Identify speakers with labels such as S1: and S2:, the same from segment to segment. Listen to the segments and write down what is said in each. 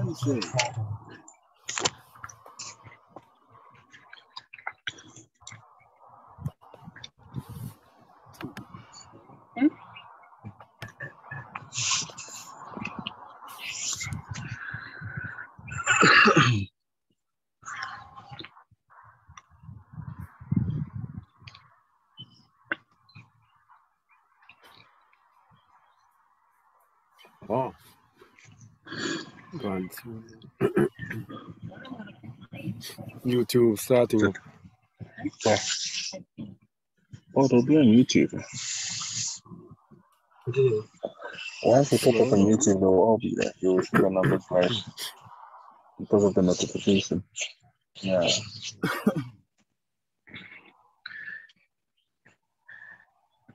S1: Sensei.
S2: Oh. Gone through. YouTube starting.
S1: Yeah. Oh, they'll be on YouTube. Once you pop up on YouTube, they'll all be there. You'll see the numbers flash because of the notification. Yeah.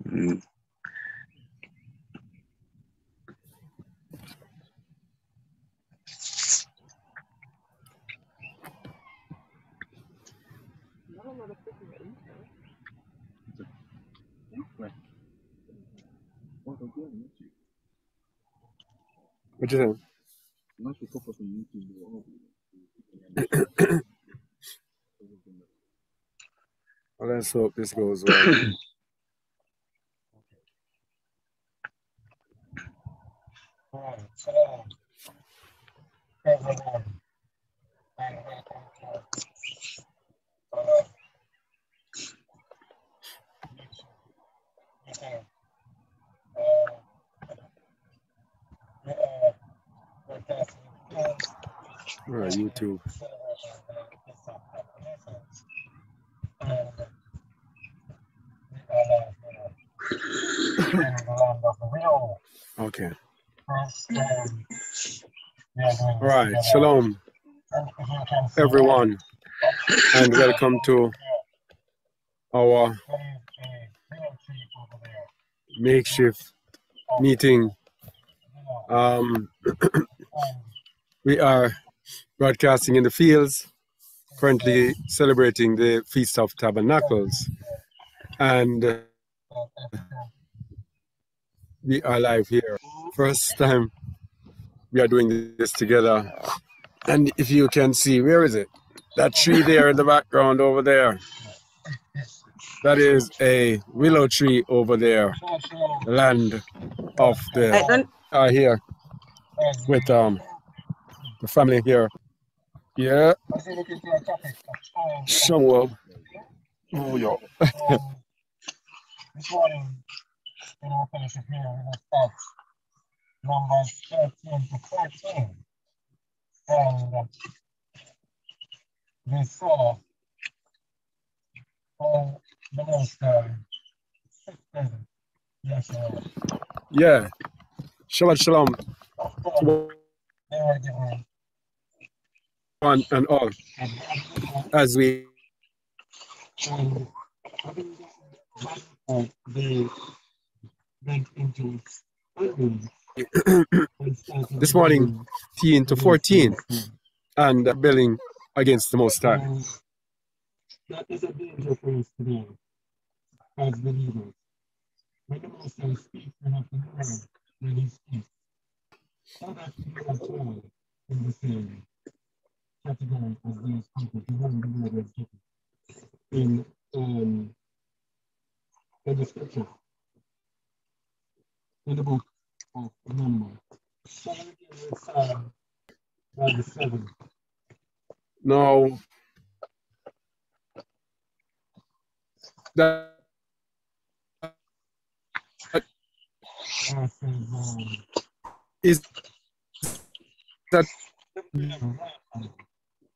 S1: Mm. Oh, they'll be on YouTube.
S2: What you think?
S1: Once you pop up on YouTube, they'll all be
S2: Well, let's hope this goes well.
S3: Alright, so everyone, and welcome to uh, YouTube. Uh, we are broadcasting live
S2: Right, YouTube.
S3: celebration of the East of Affirmations, and we are live here in the land of the
S2: Okay. Right. Shalom, everyone, and welcome to our makeshift meeting. Um, we are broadcasting in the fields, currently celebrating the Feast of Tabernacles, and uh, we are live here. First time we are doing this together. And if you can see, where is it? That tree there in the background over there. That is a willow tree over there, land of the uh, here with um the family here. Yeah,
S3: as you look into our topic,
S2: show up. Oh, yo.
S3: um, this morning, we will finish it here. We will start numbers 13 to 14. And uh, we saw how the most uh, shifted Yeshua.
S2: Yeah. Shabbat shalom,
S3: Of course, they were given
S2: one and all, as we
S3: and they went into expanding and started
S2: this morning,
S3: building
S2: 10 to 14, and building against the Most High.
S3: And that is a danger for us today as believers. When the Most High speaks, we have to know when He speaks. So that we all in the same category as people was given. In um, the in the book of Numbers. So let me Psalm 97.
S2: Now, that
S3: um,
S2: that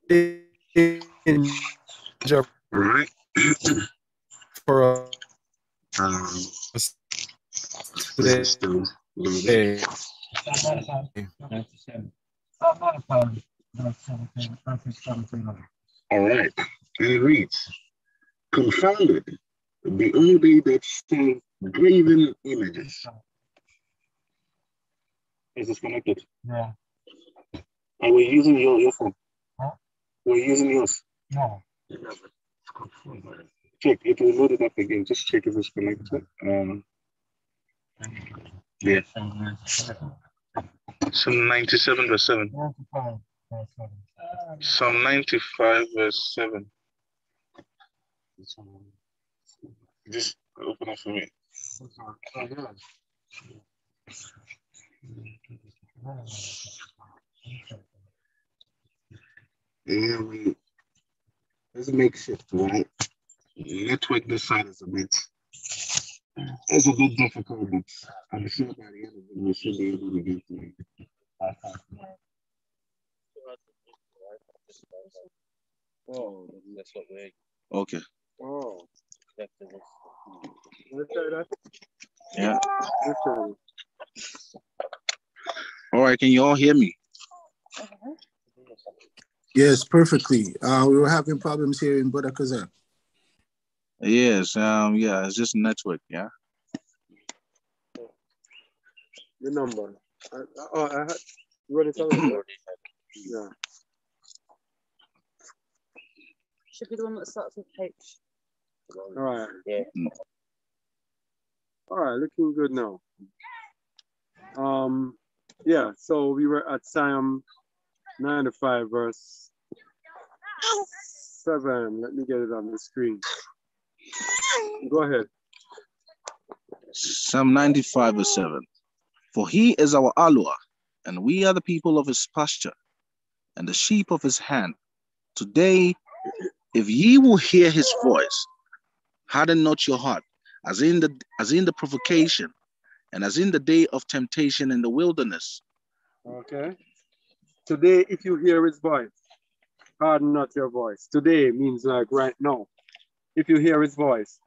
S2: in
S1: Right.
S2: for
S1: Um,
S2: us
S1: today
S2: today.
S1: still losing.
S3: Psalm 95, 97. Psalm 95, verse 17, verses 17.
S1: All right. And it reads, Confounded the only they that serve graven images. Is this connected?
S3: Yeah,
S1: Are we using your, your phone? We're using yours.
S3: no,
S1: Check. It will load it up again. Just check if it's connected. Um, yeah.
S4: Psalm 97 verse 7.
S5: 95 verse 7.
S4: Psalm 95 verse 7. Just open up for me. Yeah, we, it's a makeshift, right? Let's Network this side is a bit, it's a bit difficult, but I'm sure by the end of it, we should be able to get through it.
S6: Oh, that's what we're.
S4: Okay.
S5: Oh,
S6: That's the next.
S5: let's try that.
S4: Yeah.
S5: Let's try it.
S4: All right. Can you all hear me? Uh-huh.
S7: Yes, perfectly. Uh, we were having problems here in Brother Kazan.
S4: Yes. Um. Yeah. It's just network. Yeah.
S5: The number. I, oh, I had, you want to tell me? Yeah.
S8: Should be the one that starts with H.
S5: All right.
S6: Yeah.
S5: All right, looking good now. Um, yeah, so we were at Psalm 95, verse 7. Let me get it on the screen. Go ahead.
S4: Psalm 95 verse 7. For he is our Alua, and we are the people of his pasture, and the sheep of his hand. Today, if ye will hear his voice, harden not your heart, as in the as in the provocation, and as in the day of temptation in the wilderness.
S5: Okay. Today, if you hear his voice, harden not your voice. Today means like right now. If you hear his voice,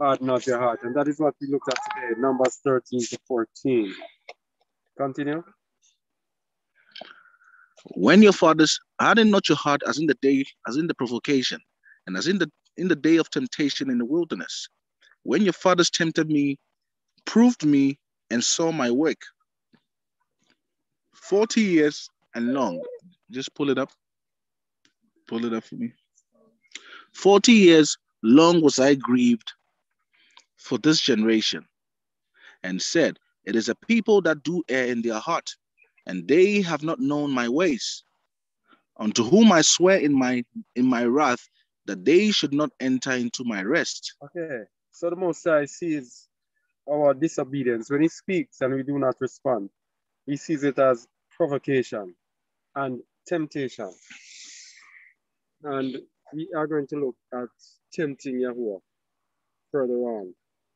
S5: harden not your heart. And that is what we looked at today, Numbers 13 to 14. Continue.
S4: When your fathers harden not your heart as in the day, as in the provocation, and as in the in the day of temptation in the wilderness, when your fathers tempted me, proved me, and saw my work. 40 years and long. Just pull it up. Pull it up for me. 40 years long was I grieved for this generation, and said, It is a people that do err in their heart, and they have not known my ways. Unto whom I swear in my in my wrath that they should not enter into my rest.
S5: Okay. So the Most High sees our disobedience. When he speaks and we do not respond, he sees it as provocation and temptation. And we are going to look at tempting Yahuwah further on.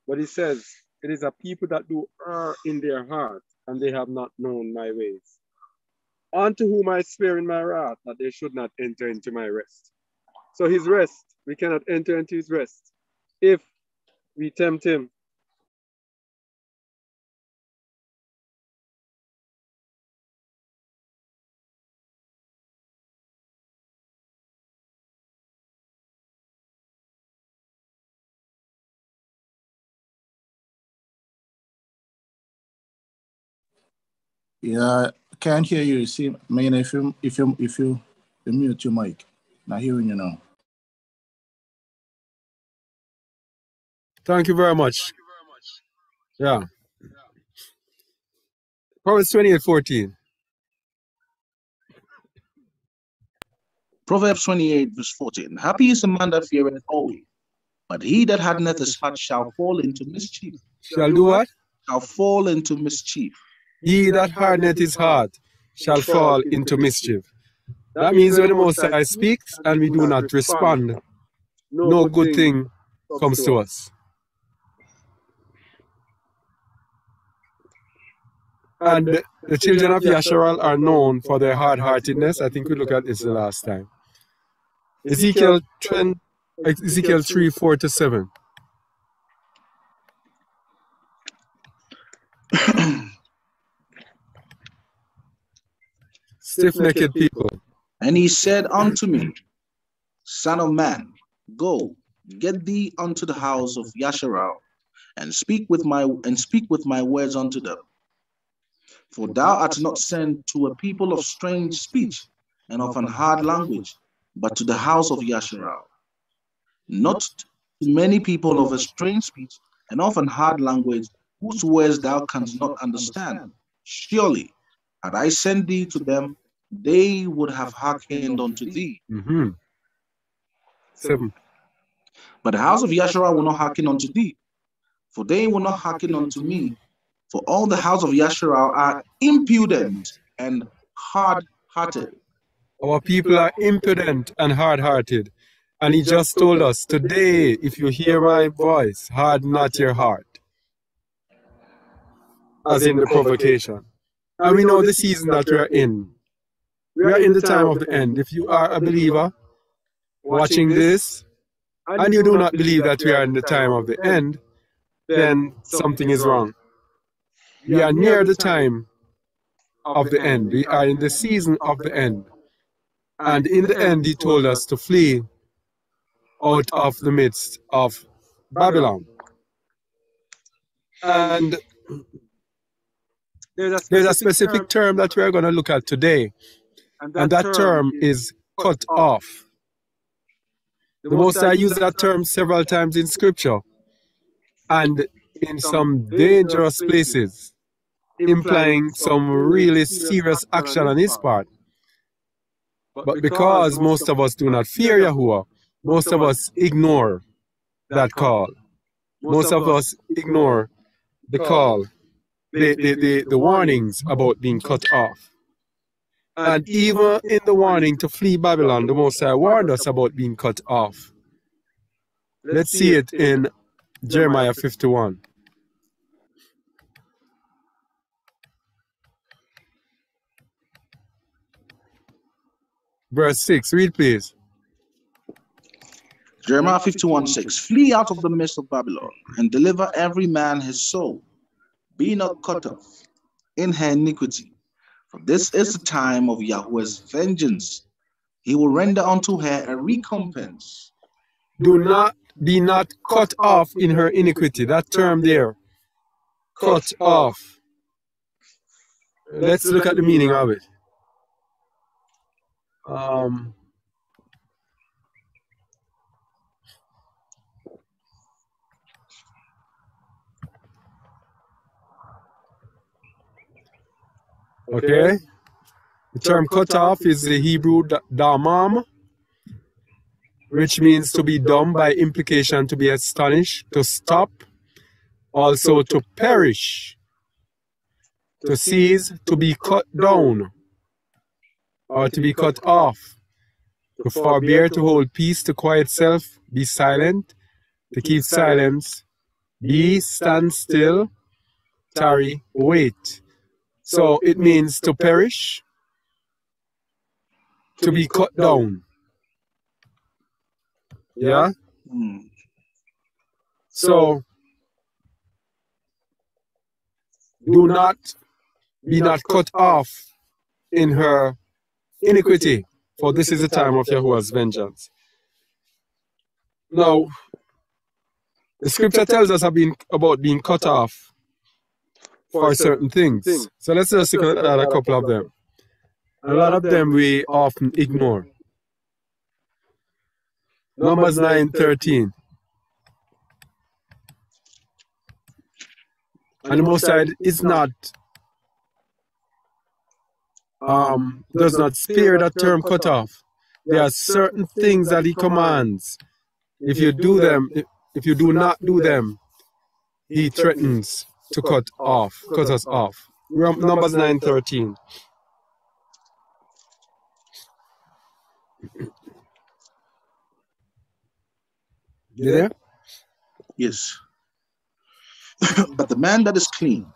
S5: But he says, it is a people that do err in their heart, and they have not known my ways. Unto whom I swear in my wrath that they should not enter into my rest. So his rest, we cannot enter into his rest if we tempt him.
S7: Yeah, I can't hear you. See, I mean, if you if you if you, you mute your mic, not hearing you now.
S2: Thank you very much. Yeah. Proverbs 28 14.
S4: Proverbs 28, verse 14. Happy is the man that feareth always, but he that hardeneth his heart shall fall into mischief.
S2: Shall do what?
S4: Shall fall into mischief.
S2: He that hardeneth his heart shall fall into mischief. That means when the Most High speaks and we do not respond, no good thing comes to us. And the, children of Yasharal are known for their hard heartedness. I think we looked at this the last time. Ezekiel 20, Ezekiel 3 4 to 7. Stiff necked people.
S4: And he said unto me, Son of man, go, get thee unto the house of Yasharal, and speak with my and speak with my words unto them. For thou art not sent to a people of strange speech and of an hard language, but to the house of Yasharal. Not to many people of a strange speech and of an hard language, whose words thou canst not understand. Surely Had I sent thee to them, they would have hearkened unto thee.
S2: hmm Seven.
S4: But the house of Yasharal will not hearken unto thee, for they will not hearken unto me. For all the house of Yasharal are impudent and hard hearted.
S2: Our people are impudent and hard hearted. And he just told us, Today, if you hear my voice, harden not your heart. As in the provocation. And we know the season that we are in. We are in the time of the end. If you are a believer watching this, and you do not believe that we are in the time of the end, then something is wrong. We are near the time of the end. We are in the season of the end. And in the end, he told us to flee out of the midst of Babylon. And there's a specific term that we're going to look at today, and that term is cut off. The Most High used that term several times in Scripture and in some dangerous places, implying some really serious action on his part. But because most of us do not fear Yahuwah, most of us ignore that call. Most of us ignore the call, the, the, the, the warnings about being cut off. And even in the warning to flee Babylon, the Most High warned us about being cut off. Let's see it in Jeremiah 51. Verse 6, read please.
S4: Jeremiah 51 6 Flee out of the midst of Babylon and deliver every man his soul. Be not cut off in her iniquity. This is the time of Yahweh's vengeance. He will render unto her a recompense.
S2: Do not be not cut off in her iniquity. That term there. Cut off. Let's look at the meaning of it. Um, okay. The term cut off is the Hebrew da- damam, which means to be dumb by implication, to be astonished, to stop, also to perish, to cease, to be cut down, or to be cut off, to forbear, to hold peace, to quiet self, be silent, to keep silence, be, stand still, tarry, wait. So it means to perish, to be cut down. Yeah?
S4: Hmm.
S2: So do not be not cut off in her iniquity, for this is the time of Yahuwah's vengeance. Now, the scripture tells us about being cut off for certain things. So let's just look at a couple of them. A lot of them we often ignore. Numbers 9 13. And the Most High is not, um, does not spare that term cut off. There are certain things that He commands. If you do them, if you do not do them, He threatens to cut off, cut us off. Rum- Numbers 9 13. You there?
S4: Yes. but the man that is clean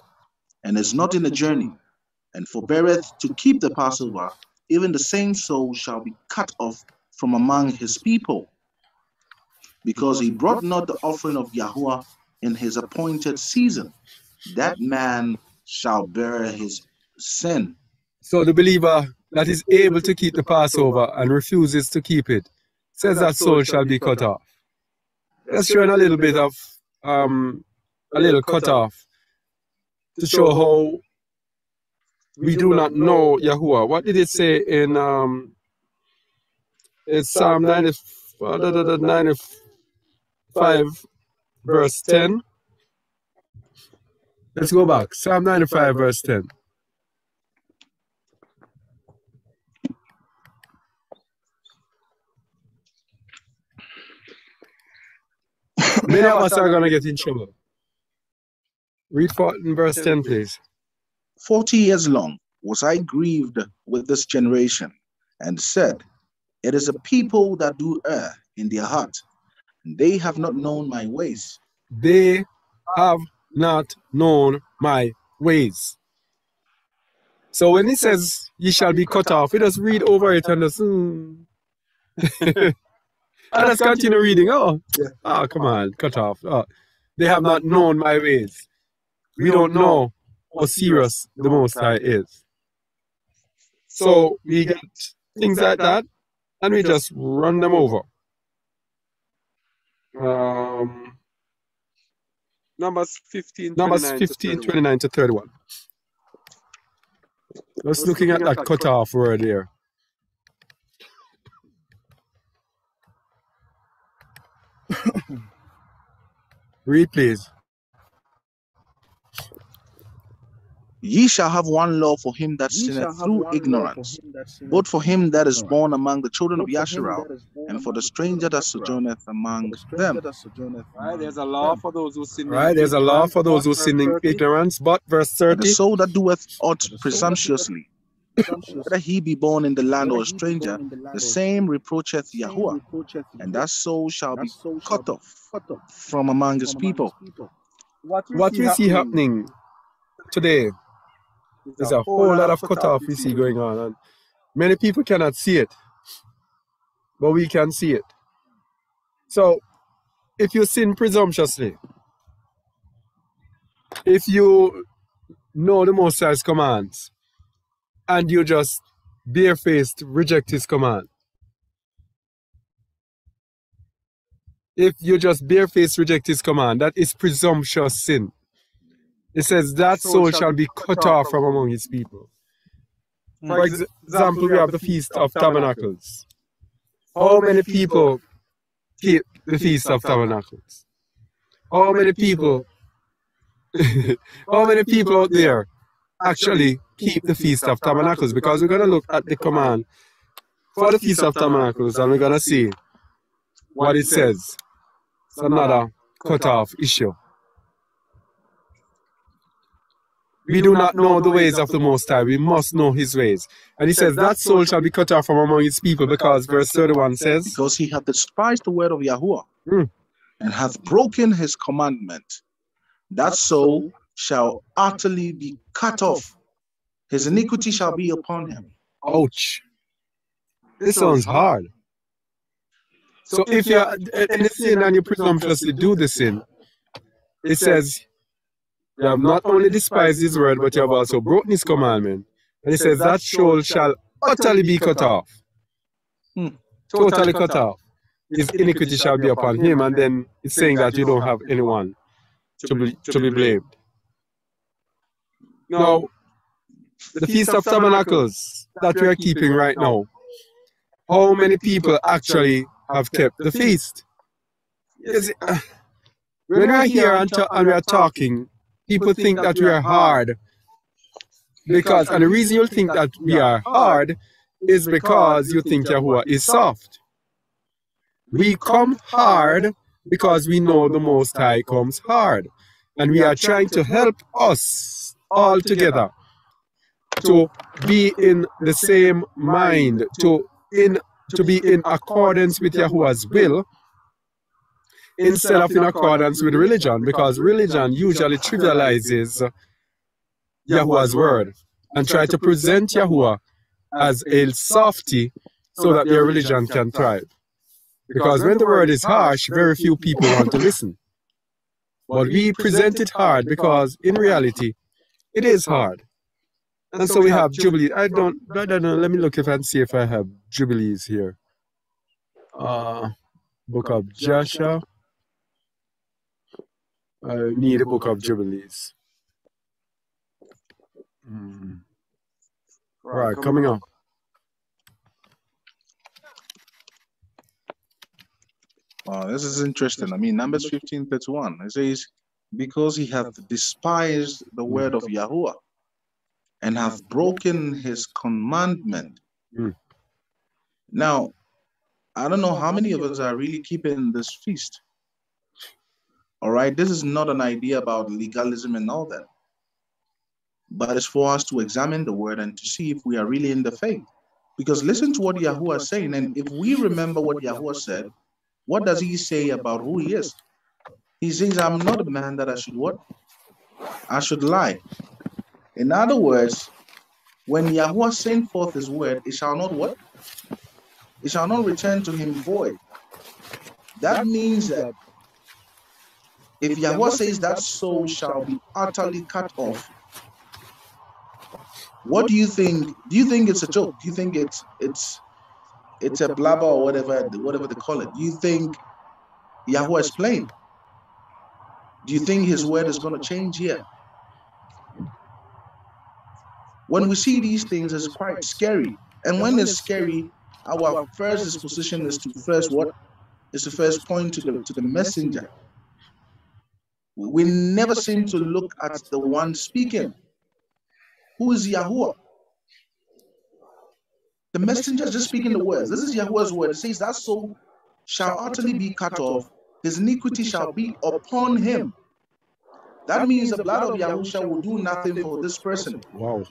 S4: and is not in a journey and forbeareth to keep the Passover, even the same soul shall be cut off from among his people, because he brought not the offering of Yahuwah in his appointed season. That man shall bear his sin.
S2: So the believer that is able to keep the Passover and refuses to keep it says that soul shall be cut off. Let's show a little bit of um, a little cut off to show how we do not know Yahuwah. What did it say in um, it's Psalm 90, uh, da, da, da, 95, verse 10? Let's go back. Psalm 95, verse 10. Many of us are going to get in trouble. Read 14, verse 10, please.
S4: Forty years long was I grieved with this generation and said, It is a people that do err in their heart. They have not known my ways.
S2: They have not known my ways. So when it says, Ye shall be cut off, we just read over it and just, hmm. and just continue reading. Oh, oh, come on, cut off. Oh, they have not known my ways. We don't know how serious the Most High is. So we get things like that and we just run them over. Um,
S9: Numbers 15,
S2: numbers
S9: 29 to
S2: 15,
S9: 31.
S2: 29 to 31. Just looking at that cut off word here. Read, please.
S4: Ye shall have one law for him that sinneth through ignorance, both for him that is born among the children of Yasharal, and for the stranger that sojourneth among them.
S9: Right, there's a law for those who sin. in
S2: Right, there's a law for those who sin in ignorance, but verse
S4: And the
S2: 30,
S4: soul that doeth aught presumptuously, whether he be born in the land or a stranger, the same reproacheth Yahuwah, and that soul shall be cut off from among his people.
S9: What we
S2: what we see happening today There's a whole lot of cut off we see going on, and many people cannot see it, but we can see it. So, if you sin presumptuously, if you know the Most High's commands, and you just barefaced reject His command, if you just barefaced reject His command, that is presumptuous sin. It says that soul shall be cut off from among his people. For ex- example, we have the Feast of Tabernacles. How many people keep the Feast of Tabernacles? How many people, how many people out there actually keep the Feast of Tabernacles? Because we're going to look at the command for the Feast of Tabernacles and we're going to see what it says. It's another cut off issue. We do not know the ways of the Most High. We must know His ways. And He says, That soul shall be cut off from among His people, because verse 31 says,
S4: Because he hath despised the word of Yahuwah,
S2: Hmm.
S4: and hath broken his commandment, that soul shall utterly be cut off. His iniquity shall be upon him.
S2: Ouch. This sounds hard. So if you're in the sin and you presumptuously do the sin, it says, You have not only despised His word, but you have also broken His commandment. And he says, That soul shall utterly be cut off.
S4: Hmm.
S2: Totally cut off. His iniquity shall be upon him. And then it's saying that you don't have anyone to be, to be blamed. Now, the Feast of Tabernacles that we are keeping right now, how many people actually have kept the feast? When we are here and, and we are talking, people think that we are hard. Because, and the reason you think that we are hard is because you think Yahuwah is soft. We come hard because we know the Most High comes hard. And we are trying to help us all together to be in the same mind, to in to be in accordance with Yahuwah's will instead of in accordance with religion, because religion usually trivializes Yahuwah's word and try to present Yahuwah as a softy so that their religion can thrive. Because when the word is harsh, very few people want to listen. But we present it hard because in reality, it is hard. And so we have Jubilee. I don't, I don't know. Let me look if and see if I have Jubilees here. Uh, book of Joshua. I need a book of Jubilees. Hmm. Right, coming up.
S4: Oh, this is interesting. I mean, Numbers 15 31, it says, Because he hath despised the word of Yahuwah and hath broken his commandment.
S2: Hmm.
S4: Now, I don't know how many of us are really keeping this feast. All right, this is not an idea about legalism and all that, but it's for us to examine the word and to see if we are really in the faith. Because listen to what Yahuwah is saying, and if we remember what Yahuwah said, what does he say about who he is? He says, I'm not a man that I should what? I should lie. In other words, when Yahuwah sent forth his word, it shall not what? It shall not return to him void. That means that if Yahweh says that soul shall be utterly cut off, what do you think? Do you think it's a joke? Do you think it's it's it's a blabber or whatever whatever they call it? Do you think Yahweh is playing? Do you think his word is going to change here? When we see these things, it's quite scary. And when it's scary, our first disposition is to first what? Is to first point to the to the messenger. We never seem to look at the one speaking. Who is Yahuwah? The messenger is just speaking the words. This is Yahuwah's word. It says, That soul shall utterly be cut off, his iniquity shall be upon him. That means the blood of Yahusha will do nothing for this person.
S2: Wow.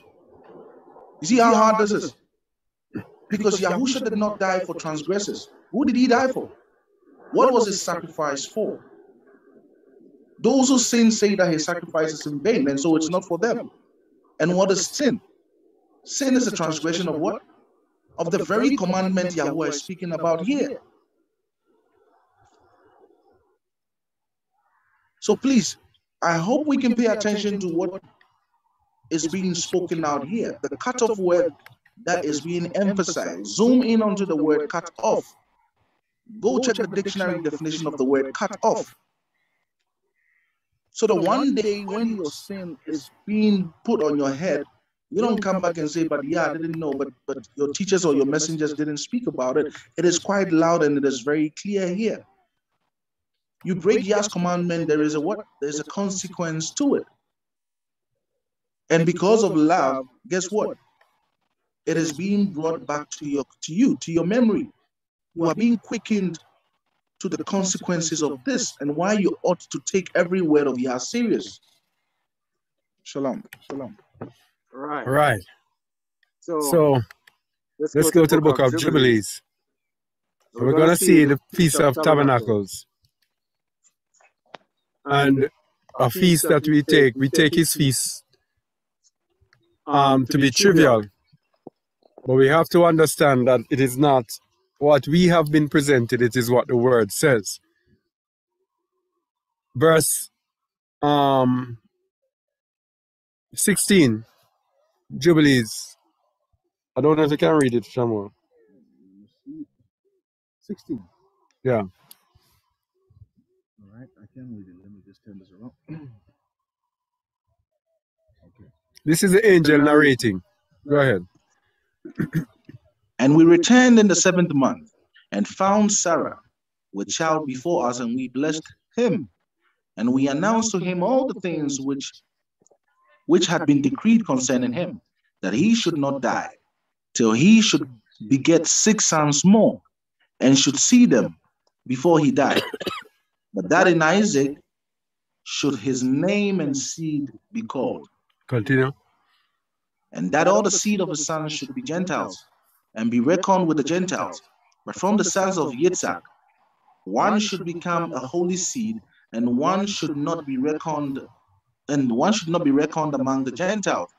S4: You see how hard this is? Because Yahusha did not die for transgressors. Who did he die for? What was his sacrifice for? Those who sin say that his sacrifice is in vain, and so it's not for them. And what is sin? Sin is a transgression of what? Of the very commandment Yahweh is speaking about here. So please, I hope we can pay attention to what is being spoken out here. The cut off word that is being emphasized. Zoom in onto the word cut off. Go check the dictionary definition of the word cut off. So the one day when your sin is being put on your head, you don't come back and say, but yeah, I didn't know, but but your teachers or your messengers didn't speak about it. It is quite loud and it is very clear here. You break Yah's commandment, there is a what? There's a consequence to it. And because of love, guess what? It is being brought back to your to you, to your memory. You are being quickened to the consequences of this and why you ought to take every word of Yah serious. Shalom. Shalom.
S9: Right.
S2: Right.
S9: So,
S2: So let's go to the book of Jubilees. We're going to see the Feast of Tabernacles. And a feast that we take, we take his feast um, to be trivial. But we have to understand that it is not what we have been presented, it is what the word says. Verse um, 16, Jubilees. I don't know if you can read it, Samuel.
S7: 16.
S2: Yeah.
S7: All right, I can read it. Let me just turn this around. okay.
S2: This is the angel narrating. Go ahead.
S4: And we returned in the seventh month and found Sarah with child before us, and we blessed him. And we announced to him all the things which which had been decreed concerning him, that he should not die, till he should beget six sons more, and should see them before he died. But that in Isaac should his name and seed be called,
S2: Continue.
S4: and that all the seed of his sons should be Gentiles, and be reckoned with the Gentiles. But from the sons of Yitzhak, one should become a holy seed, and one should not be reckoned, and one should not be reckoned among the Gentiles.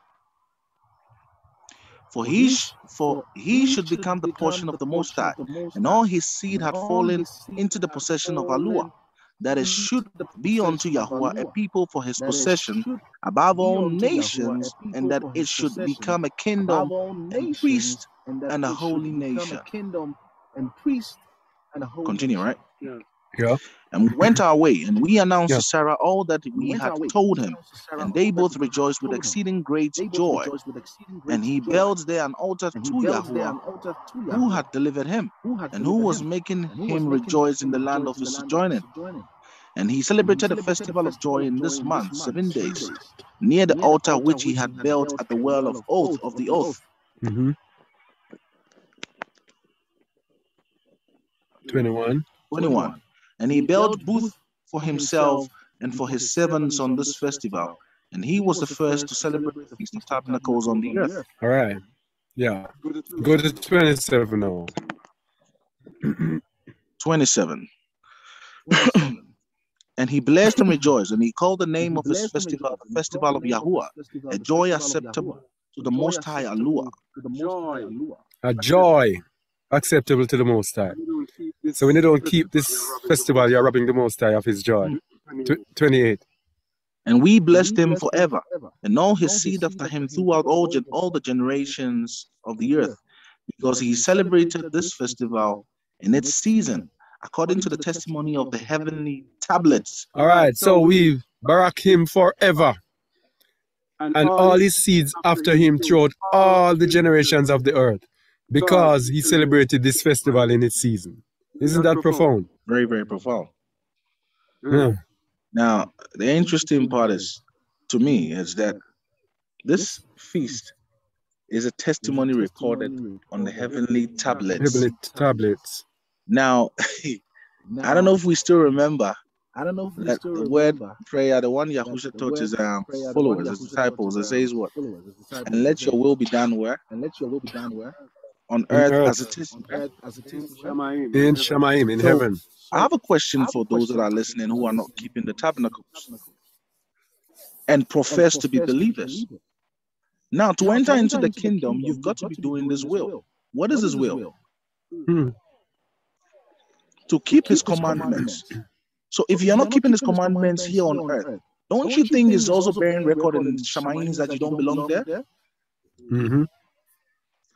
S4: For he, sh- for he should become the portion of the Most High, and all his seed had fallen into the possession of Alua, that it mm-hmm. should be unto Yahuwah a people for his possession above all nations, and that it should become a kingdom and priest and a holy nation.
S7: kingdom and priest and a holy
S4: Continue, right?
S2: Yeah.
S4: And we went our way, and we announced
S2: Yeah.
S4: to Sarah all that we
S7: went
S4: had told him,
S7: announced to Sarah
S4: and they both rejoiced with exceeding great joy.
S7: exceeding great
S4: And he built there an altar to
S7: he
S4: Yahuwah,
S7: an altar to
S4: who
S7: Yahweh,
S4: had delivered him,
S7: who had
S4: and who
S7: delivered
S4: was
S7: him,
S4: making
S7: and who was
S4: him
S7: making
S4: rejoice in
S7: him
S4: the land
S7: rejoice
S4: of
S7: in
S4: his
S7: the land of
S4: sojourning.
S7: his sojourning.
S4: And he celebrated a festival of joy in this month,
S7: month,
S4: seven
S7: seven
S4: days,
S7: days,
S4: near the altar
S7: altar
S4: which he had built at the well of oath of the oath.
S2: Mm-hmm. 21.
S4: 21. And he built booth for himself and for his servants on this festival. And he was the first to celebrate the Feast of Tabernacles on the earth.
S2: All right. Yeah. Go to 27 now.
S4: 27. and he blessed and rejoiced, and he called the name of his festival the festival of Yahuwah, a joy acceptable to the Most High Allah.
S2: A joy acceptable to the Most High. So when you don't keep this festival, you're robbing the Most High of his joy. Tw- 28.
S4: And we blessed him forever, and all his seed after him throughout all, gen- all the generations of the earth, because he celebrated this festival in its season, according to the testimony of the heavenly tablets.
S2: All right. So we barak him forever and all his seeds after him throughout all the generations of the earth because he celebrated this festival in its season. Isn't that profound?
S4: Very, very profound.
S2: Yeah.
S4: Now, the interesting part is, to me, is that this feast is a testimony recorded on the heavenly tablets.
S2: Heavenly tablets.
S4: Now, I don't know if we still remember
S7: I don't know if
S4: that the word prayer, the one Yahusha taught his um, followers, his disciples, it says what? And let your will be done where?
S7: and let your will be done where?
S4: On
S2: On
S4: earth
S2: earth.
S4: as it is.
S7: Earth as it is.
S2: In Shamaim, in
S4: So-
S2: heaven.
S4: I have a question for those that are listening who are not keeping the tabernacles and profess to be believers. Now, to enter into the kingdom, you've got to be doing this will. What is his will?
S2: Hmm.
S4: To keep his commandments. So if you're not keeping his commandments here on earth, don't you think it's also bearing record in Shamayims that you don't belong there?
S2: hmm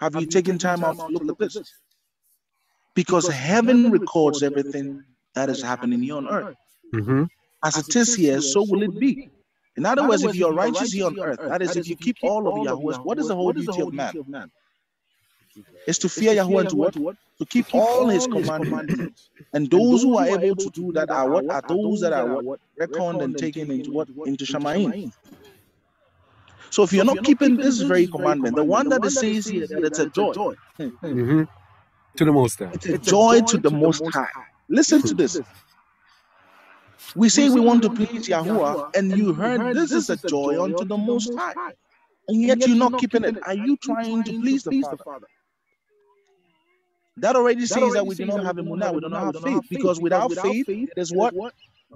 S4: Have you taken time out to look at this? Because heaven records everything that is happening here on earth.
S2: hmm
S4: As it is here, so will it be. In other words, if you're righteous here on earth, that is, if you keep all of Yahweh's, what is the whole duty of man? It's to fear Yahweh and to what? To keep all his commandments. And those who are able to do that are what? Are those that are what? Reckoned and taken into what? Into Shamaim. So if you're not keeping this very commandment, the one that it says here that it's a joy,
S2: hmm. To the Most High.
S4: it's a joy to the Most High. Listen to this. We say we want to please Yahuwah, and you heard this is a joy unto the Most High, and yet you're not keeping it. Are you trying to please the Father? That already says that we do not have emunah, we do not have faith, because without faith, it is what?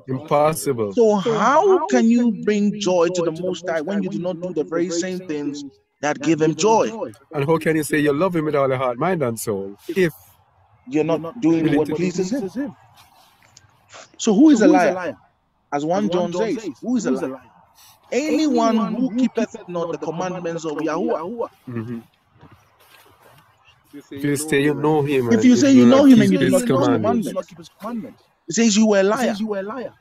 S2: Impossible.
S4: So how can you bring joy to the Most High when you do not do the very same things that give Him joy?
S2: And how can you say you love him with all your heart, mind, and soul if
S4: You're not doing what pleases Him. So who is a liar? As 1 John says, who is a liar? Anyone who keepeth not the commandments of Yahuwah.
S2: Mhm. if you say you know him,
S4: If you say you know him and you do not keep his
S2: commandments,
S4: commandments, it says you were a liar.
S7: you were a liar.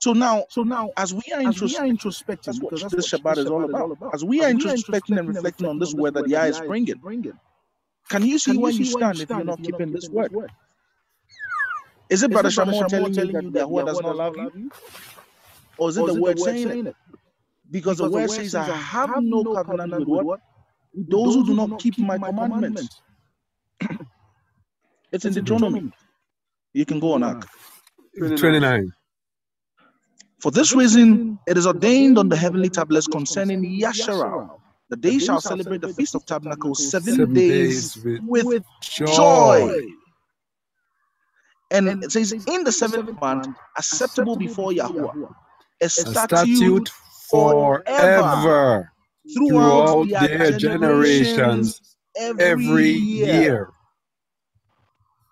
S4: So now,
S7: So now,
S4: as we are
S7: as we are
S4: introspecting,
S7: introspecting,
S4: that's what
S7: because
S4: this Shabbat is all about. As we are introspecting and reflecting on this word that the eye is bringing, can you see
S7: Can you
S4: where
S7: see
S4: you
S7: where
S4: stand if you're not
S7: if you're
S4: keeping
S7: not keeping this
S4: word? Is it
S7: Is
S4: Brother
S7: it Brother
S4: Shamo telling you that Yahweh does not love you? Or is it the word saying it? Because the word says, I have no covenant with what? Those who do not keep my commandments. It's in Deuteronomy. You can go on Ark.
S2: 29.
S4: For this reason, it is ordained on the heavenly tablets concerning Yasharal that they shall celebrate the Feast of Tabernacles seven,
S2: Seven
S4: days
S2: days with
S4: with
S2: joy.
S4: joy. And it says, in the seventh month, acceptable before Yahuwah, a
S2: A
S4: statute
S2: statute forever
S4: throughout
S2: throughout their generations every year.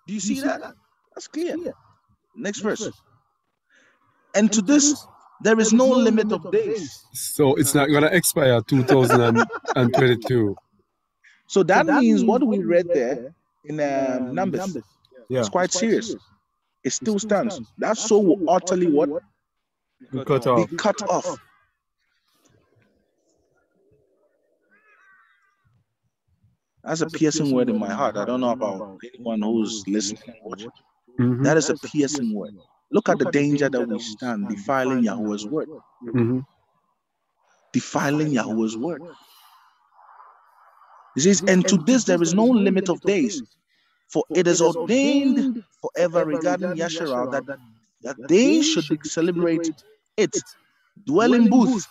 S4: Do you see that? That's clear. Next verse. And to this, there is no limit of days.
S2: So it's not going to expire 2022.
S4: So that means what we read there in um, Numbers,
S2: Yeah.
S4: it's quite serious. It still stands. That soul will utterly what?
S2: Cut
S4: Be
S2: off.
S4: cut off. That's a piercing word in my heart. I don't know about anyone who's listening and watching.
S2: Mhm.
S4: That is a piercing word. Look at the danger that we stand defiling Yahweh's word.
S2: Mhm.
S4: Defiling Yahweh's word. He says, and to this there is no limit of days, for it is ordained forever regarding Yasharal that that they should celebrate it, dwell in booths,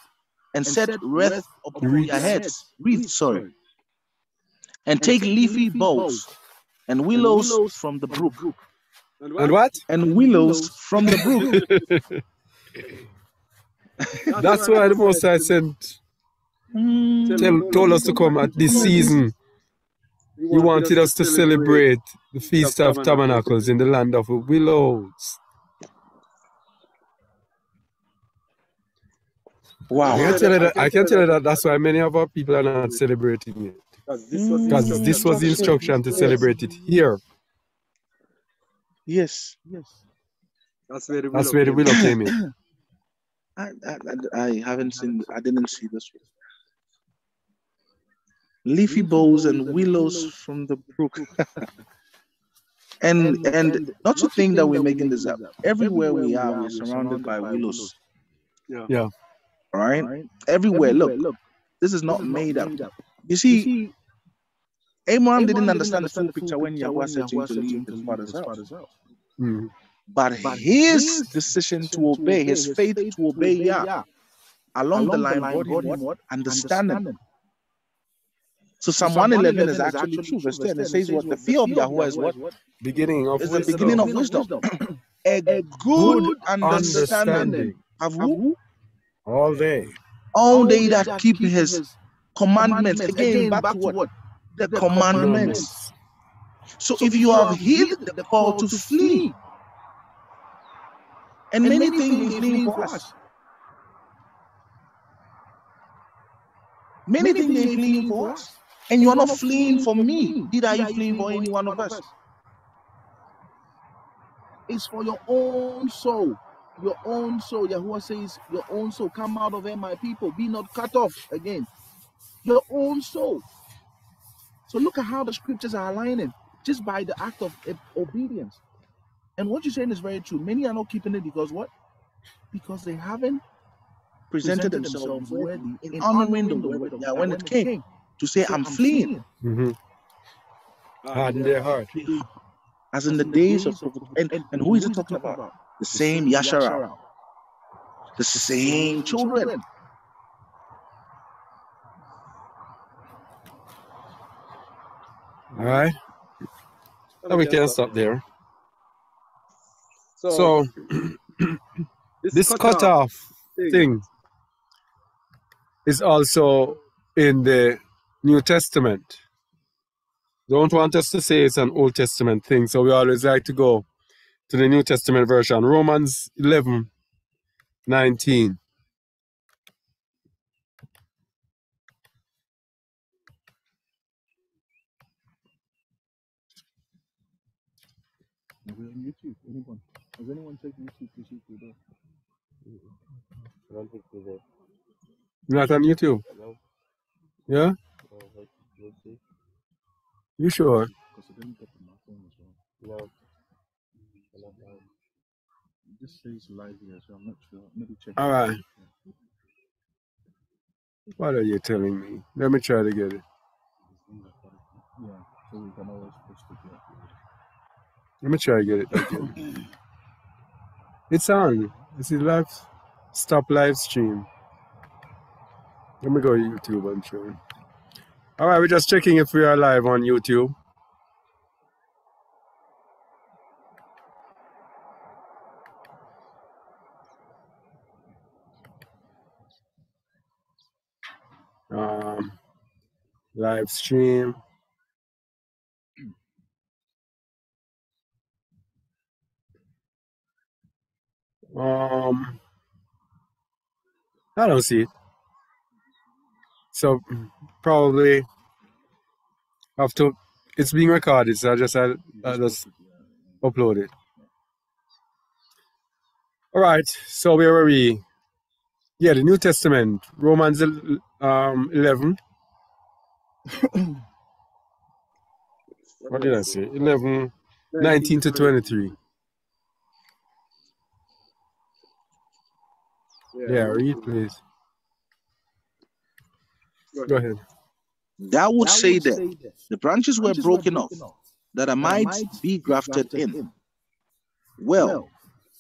S4: and set wreath upon their heads, wreath, sorry, and take leafy boughs and willows from the brook,
S2: And what?
S4: and willows from the brook.
S2: That's why the Most High sent, mm. tell, told us to come at this season. He wanted us to celebrate the Feast of Tabernacles in the land of willows. I
S4: Wow.
S2: can tell you that, I can tell you that that's why many of our people are not celebrating it. Because this was the instruction to celebrate it here.
S4: Yes. Yes.
S2: That's where the willow came in.
S4: I, I, I- I haven't seen, I didn't see this one. Leafy boughs and willows from the brook. and and not to think that we're making this up. Everywhere we are, we're surrounded by willows.
S2: Yeah. Yeah.
S4: All right. Everywhere. Look, look, this is not made up. You see, Abraham didn't understand the full picture when Yahweh said to him to leave his father's house.
S2: Mm.
S4: But his decision to obey, his faith to obey Yah, along the line brought him what? Understanding. So Psalm 111 is actually true. Verse 10, it says what? The fear of Yahweh is what?
S2: Beginning of
S4: Is the
S2: wisdom.
S4: beginning of wisdom. A good understanding
S2: understanding
S4: of who?
S2: all day.
S4: All they that keep his commandments. Again, back to what? The commandments. So if you have heeded the call to flee, and many things we flee for us. Many things they fleeing for us. And you are not fleeing for me. Did I fleeing for any one of us.
S7: It's for your own soul. Your own soul. Yahuwah says, Your own soul. Come out of there, my people. Be not cut off again. Your own soul. So look at how the scriptures are aligning just by the act of obedience. And what you're saying is very true. Many are not keeping it because what? Because they haven't
S4: Presented themselves worthy in honoring the word yeah, when it came to say, I'm fleeing.
S2: Mm-hmm. Harden their heart.
S4: As in the days of prophet. And, and who is it talking about? The same Yasharal, the same children.
S2: All right. Now we can stop there. So this cutoff thing is also in the New Testament. Don't want us to say it's an Old Testament thing, so we always like to go to the New Testament version. Romans 11 19.
S7: Are we on YouTube? Anyone? Has anyone taken YouTube to see through there?
S6: I don't think we're there.
S2: You're not on YouTube?
S6: No,
S2: Yeah?
S6: Oh, no, we'll see.
S2: You sure?
S7: Because I didn't get on my phone as well.
S6: No. We're not live.
S7: It just says live here, so I'm not sure. Maybe check.
S2: All right. What are you telling me? Let me try to get it.
S7: Yeah, so we can always post it here.
S2: Let me try to get it again. It's on. This is live. Stop live stream. Let me go to YouTube, I'm sure. All right, we're just checking if we are live on YouTube. Um, live stream. Um, I don't see it. So probably after it's being recorded, so I just I, I just upload it. All right. So where were we? Yeah, the New Testament, Romans um, eleven. what did I say? 11, 19 to 23. Yeah, yeah read, please. Go ahead.
S4: That. Thou would say, that, say that the branches, were broken, were broken off, off, that I might, might be grafted, grafted in. in. Well, well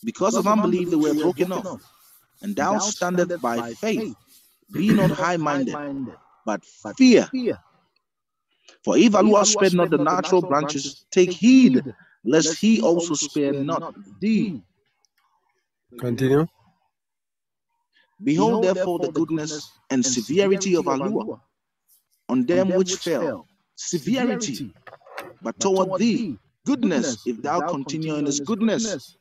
S4: because, because of unbelief, they were broken, off. off. And thou, standest by, by faith. Be not high minded, but fear. fear. For if Allah spared not the natural branches, take heed, lest he also spare not thee.
S2: Continue.
S4: Behold therefore the goodness and severity of Allah on them which fell, severity, but toward thee, goodness, if thou continue in his goodness.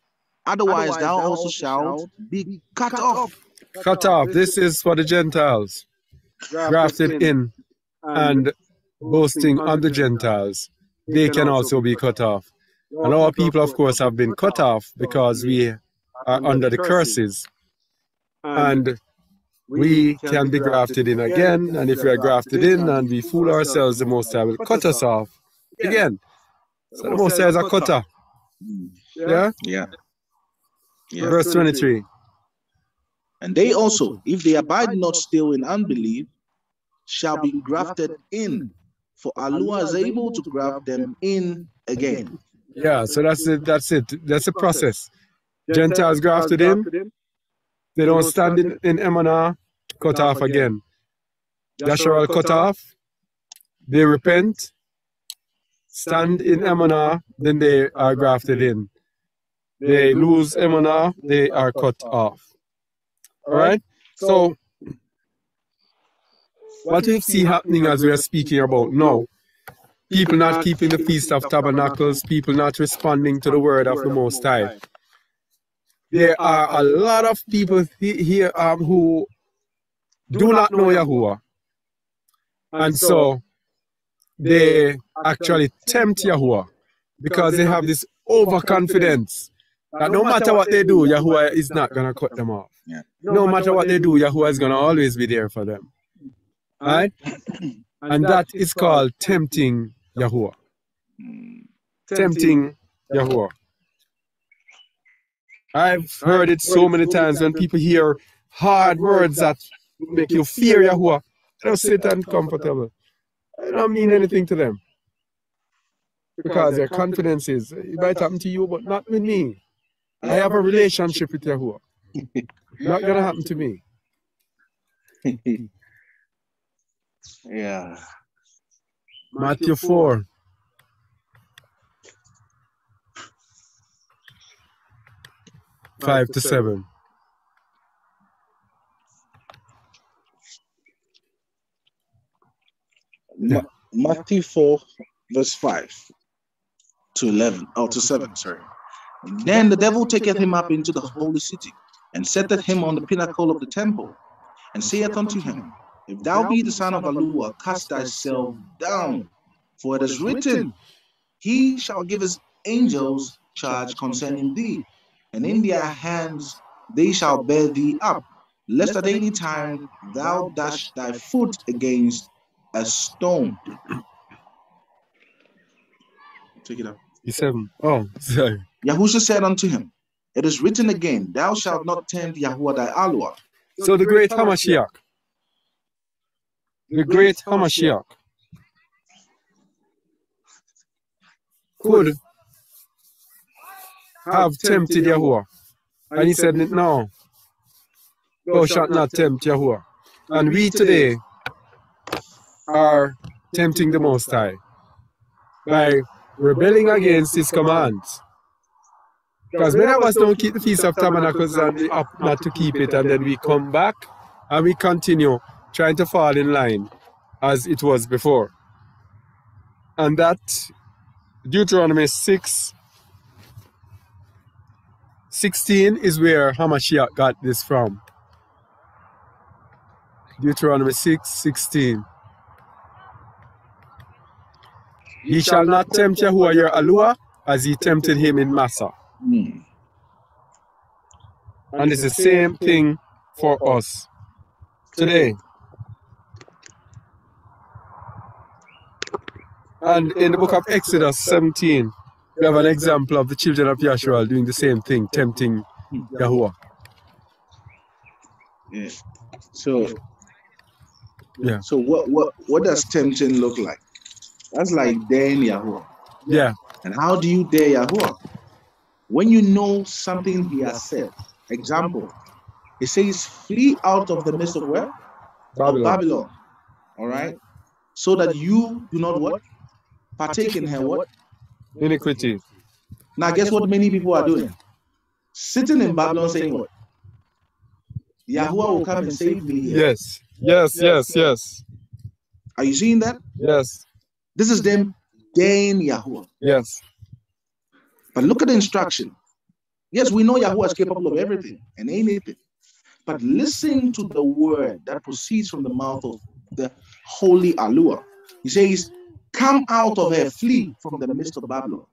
S4: Otherwise, thou also shalt be cut off.
S2: Cut off. This is for the Gentiles. Grafted in and boasting on the Gentiles. They can also be cut off. And our people, of course, have been cut off because we are under the curses. And we can be grafted in again. And if we are grafted in and we fool ourselves, the Most High will cut us off again. So the Most High is a cutter. Yeah?
S4: Yeah. Yeah.
S2: Verse 23.
S4: And they also, if they abide not still in unbelief, shall be grafted in, for Allah is able to graft them in again.
S2: Yeah, so that's it. That's it. That's the process. Gentiles grafted in, they don't stand in, in Emunah, cut off again. Yasharal cut off, they repent, stand in Emunah, then they are grafted in. They lose Emunah, they are cut off. All right? So, what do we see happening as we are speaking about now? People not keeping the Feast of Tabernacles, people not responding to the word of the Most High. There are a lot of people he- here um, who do not know Yahuwah. And so they actually tempt Yahuwah because they have this overconfidence that no matter what they do, Yahuwah is not going to cut them off.
S4: Yeah.
S2: No matter what they do, Yahuwah is going to always be there for them. Right? And that is called tempting Yahuwah. Tempting Yahuwah. I've heard it so many times when people hear hard words that make you fear Yahuwah. They don't sit uncomfortable. comfortable. I don't mean anything to them. Because their confidence is, it might happen to you, but not with me. I have a relationship with Yahuwah. Not going to happen to me.
S4: Yeah.
S2: Matthew 4. Five to seven.
S4: Ma- Matthew 4, verse 5 to 11, oh, to 7, sorry. Then the devil taketh him up into the holy city, and setteth him on the pinnacle of the temple, and saith unto him, If thou be the son of Allah, cast thyself down, for it is written, He shall give his angels charge concerning thee, and in their hands they shall bear thee up, lest at any time thou dash thy foot against a stone. Take it up.
S2: Seven. Oh, sorry.
S4: Yahusha said unto him, It is written again, Thou shalt not tempt Yahuwah thy Allah.
S2: So the great Hamashiach. The great Hamashiach could have tempted Yahuwah. And he said, No, thou shalt not tempt Yahuwah. And we today are tempting the Most High by rebelling against his commands. Because many of us don't keep the Feast of Tabernacles and we opt not to keep it, and then we come back and we continue trying to fall in line as it was before. And that Deuteronomy 6 16 is where Hamashiach got this from. Deuteronomy 6 16. He shall not tempt Yahuwah your Alua as he tempted him in Massah.
S4: Hmm.
S2: And it's the same thing for us today. And in the book of Exodus 17, we have an example of the children of Yasharal doing the same thing, tempting Yahuwah.
S4: Yeah. So,
S2: Yeah.
S4: so what, what, what does tempting look like? That's like daring Yahuwah.
S2: Yeah.
S4: And how do you dare Yahuwah? When you know something he has said, example, it says, flee out of the midst of where? Of
S2: Babylon.
S4: Babylon. All right. So that you do not what? Partake in her what?
S2: Iniquity.
S4: Now, guess what many people are doing? Sitting in Babylon saying what? Yahuwah will come and save me. here.
S2: Yes. Yes, yes, yes.
S4: Are you seeing that?
S2: Yes.
S4: This is them daring Yahuwah.
S2: Yes.
S4: But look at the instruction. Yes, we know Yahuwah is capable of everything and anything. But listen to the word that proceeds from the mouth of the holy Alua. He says, Come out of her, flee from the midst of Babylon,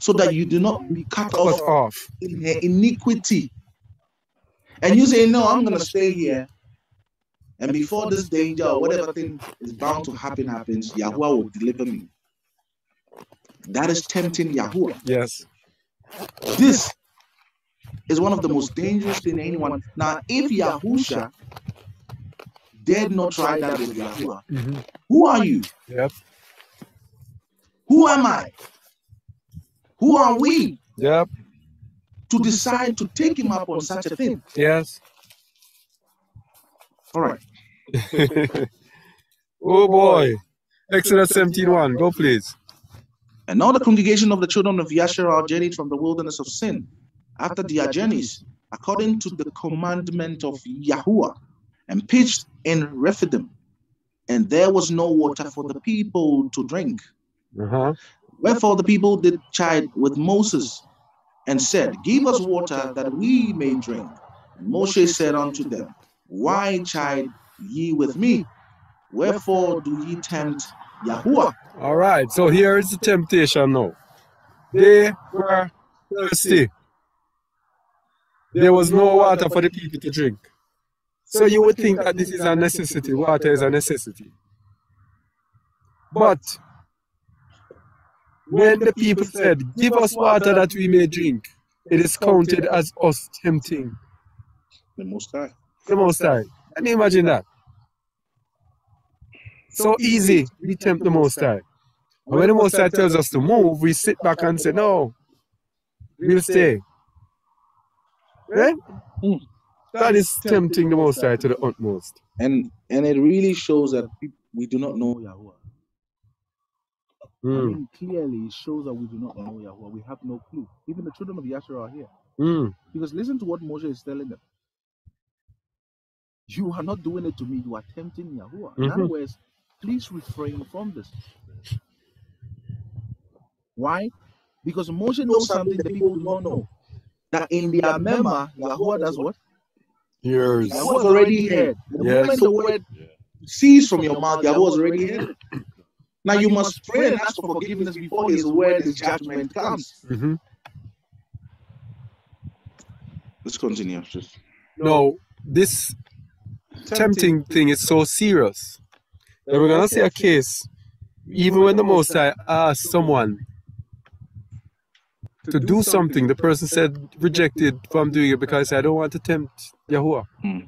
S4: so that you do not be cut
S2: Cut
S4: off
S2: off.
S4: in her iniquity. And you say, No, I'm going to stay here. And before this danger or whatever thing is bound to happen happens, Yahuwah will deliver me. That is tempting Yahuwah.
S2: Yes.
S4: This is one of the most dangerous thing anyone. Now, if Yahusha dared not try that with Yahuwah,
S2: Mhm.
S4: who are you?
S2: Yep.
S4: Who am I? Who are we
S2: Yep.
S4: to decide to take him up on such a thing?
S2: Yes.
S4: All right.
S2: oh boy. Exodus 17 1. Go please.
S4: And all the congregation of the children of Yasharal journeyed from the wilderness of sin after their journeys, according to the commandment of Yahuwah, and pitched in Rephidim. And there was no water for the people to drink.
S2: Uh-huh.
S4: Wherefore the people did chide with Moses and said, Give us water that we may drink. And Moshe said unto them, Why chide ye with me? Wherefore do ye tempt Yahuwah?
S2: All right. So here is the temptation now. They were thirsty. There was no water for the people to drink. So you would think that this is a necessity. Water is a necessity. But when the people said, Give us water that we may drink, it is counted as us tempting
S4: The Most High.
S2: the Most High. Can you imagine that? So easy, we tempt the Most High. And when the Most High tells us to move, we sit back and say, No, we'll stay. Right? That is tempting the Most High to the utmost.
S4: And and it really shows that we, we do not know Yahuwah. I
S2: Mm,
S7: mean, clearly it shows that we do not know Yahweh. We have no clue. Even the children of Yashar are here.
S2: mm,
S7: Because listen to what Moshe is telling them. You are not doing it to me, you are tempting Yahuwah. In other
S2: Mhm.
S7: words, please refrain from this. Why? Because Moshe knows something the people do not know. That in their mema, Yahuwah does what?
S2: Yours.
S7: Yahuwah has already heard. The
S2: Yes.
S7: moment the word
S4: Cease from your mouth, Yahuwah has already heard it. Now you must pray and ask for forgiveness before his word, his judgment comes.
S2: hmm
S4: Let's continue. Just
S2: No, this tempting thing is so serious that we're gonna see a case, even when the Most High asks someone to do something, the person said rejected from doing it because I don't want to tempt Yahuwah.
S4: Hmm.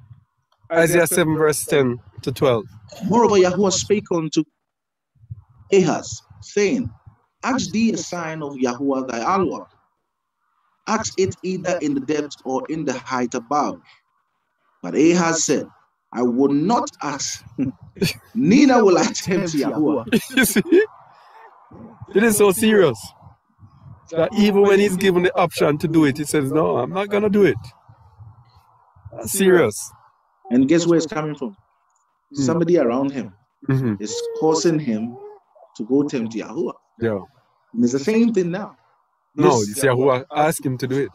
S2: Isaiah 7 verse 10 to 12.
S4: Moreover, Yahuwah spake unto Ahaz, saying, Ask thee a sign of Yahuwah thy Allah. Ask it either in the depth or in the height above. But Ahaz said, I will not ask, neither will I tempt Yahuwah.
S2: you see? It is so serious that even when he's given the option to do it, he says, No, I'm not gonna do it. That's serious.
S4: And guess where it's coming from?
S2: Hmm.
S4: Somebody around him
S2: hmm
S4: is causing him to go tempt Yahuwah.
S2: Yeah.
S4: And it's the same thing now.
S2: No,
S4: Yes,
S2: it's Yahuwah. Ask him to do it.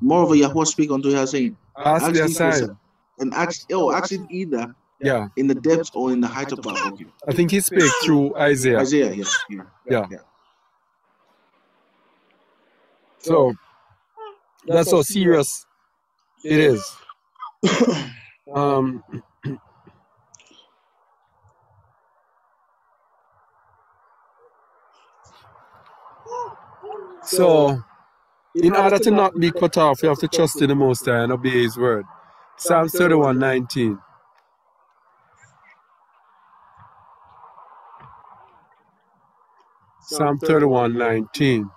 S4: Moreover, Yahuwah speak unto her, saying,
S2: Ask the
S4: thee for a
S2: sign.
S4: sign. And ask, oh, ask it either
S2: Yeah.
S4: in the depths or in the height above. Okay.
S2: I think he spoke through Isaiah.
S4: Isaiah, yes. Yeah.
S2: Yeah.
S4: yeah.
S2: So that's how serious it is. Um, so, in order to not be cut off, you have to trust in the Most High and obey His word. Psalm 31 19. Psalm 31 19.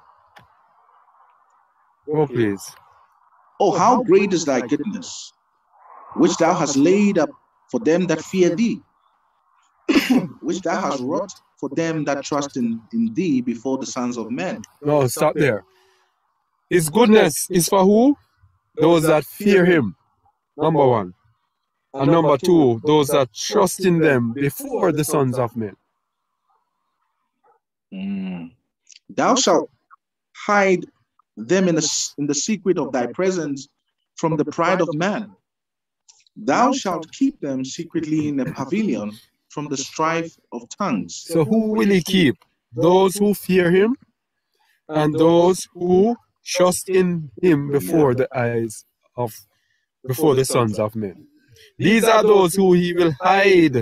S2: Oh, please.
S4: Oh, how great is thy goodness, which thou hast laid up for them that fear thee, which thou hast wrought for them that trust in, in thee before the sons of men.
S2: No, stop there. His goodness is for who? Those that fear him. Number one. And number two, those that trust in them before the sons of men.
S4: Mm. Thou shalt hide them in the, in the secret of thy presence from the pride of man. Thou shalt keep them secretly in a pavilion from the strife of tongues.
S2: So who will he keep? Those who fear him and those who trust in him before the eyes of before the sons of men. These are those who he will hide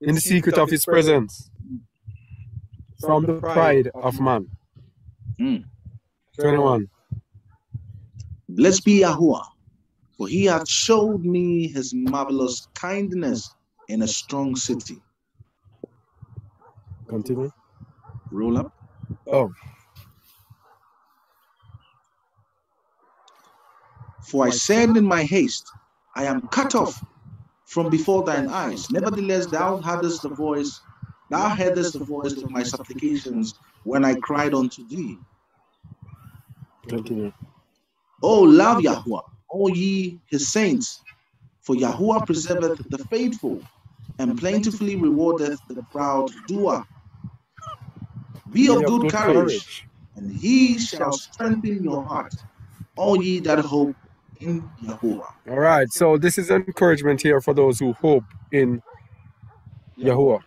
S2: in the secret of his presence from the pride of man.
S4: Mm.
S2: 21.
S4: Blessed be Yahuwah, for he hath showed me his marvelous kindness in a strong city.
S2: Continue.
S4: Roll up.
S2: Oh,
S4: For I said in my haste, I am cut off from before thine eyes. Nevertheless, thou hadst the voice, thou heardest the voice of my supplications when I cried unto thee.
S2: continue.
S4: Oh, love Yahuwah, O ye his saints, for Yahuwah preserveth the faithful and plentifully rewardeth the proud doer. Be of good courage, and he shall strengthen your heart, all ye that hope in Yahuwah.
S2: All right, so this is encouragement here for those who hope in Yahuwah.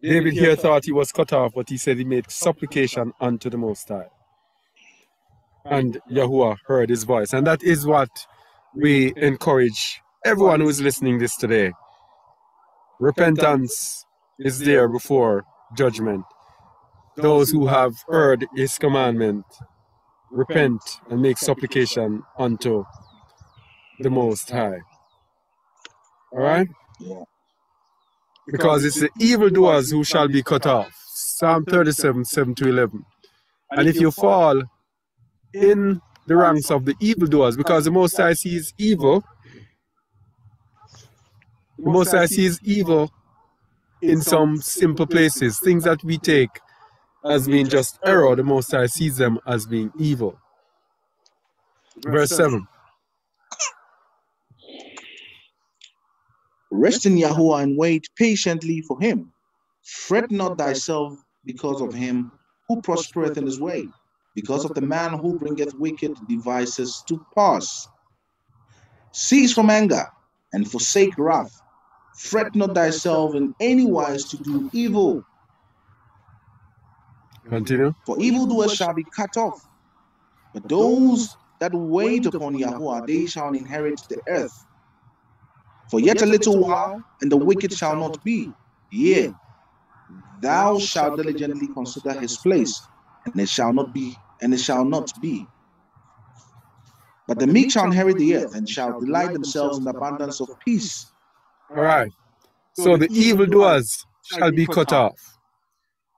S2: David here thought he was cut off, but he said he made supplication unto the Most High. And Yahuwah heard his voice. And that is what we encourage everyone who is listening this today. Repentance is there before judgment. Those who have heard his commandment repent and make supplication unto the Most High. All right?
S4: Yeah.
S2: Because it's the evildoers who shall be cut off. Psalm 37, 7 to 11. And if you fall in the ranks of the evildoers, because the Most High sees evil, the Most High sees evil in some simple places, things that we take as being just error, the Most High sees them as being evil. Verse 7.
S4: Rest in Yahuwah and wait patiently for him. Fret not thyself because of him who prospereth in his way, because of the man who bringeth wicked devices to pass. Cease from anger and forsake wrath. Fret not thyself in any wise to do evil,
S2: Continue.
S4: for evildoers shall be cut off. But those that wait upon Yahuwah, they shall inherit the earth. For yet a little while, and the wicked shall not be. Yea, thou shalt diligently consider his place, and it shall not be, and it shall not be. But the meek shall inherit the earth, and shall delight themselves in the abundance of peace.
S2: All right. So the evildoers shall be cut off.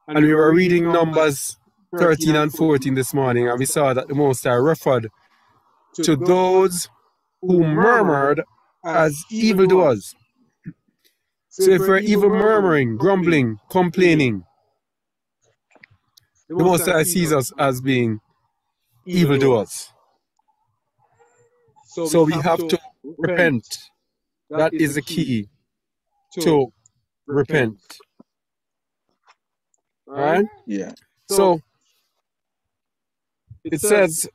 S2: And we were reading Numbers 13 and 14 this morning, and we saw that the Most High referred to those who murmured as evildoers. So if we're evil murmuring, grumbling, complaining, the Most High sees us as being evildoers. So we have to repent. That is the key to repent. Right?
S4: Yeah.
S2: So it says,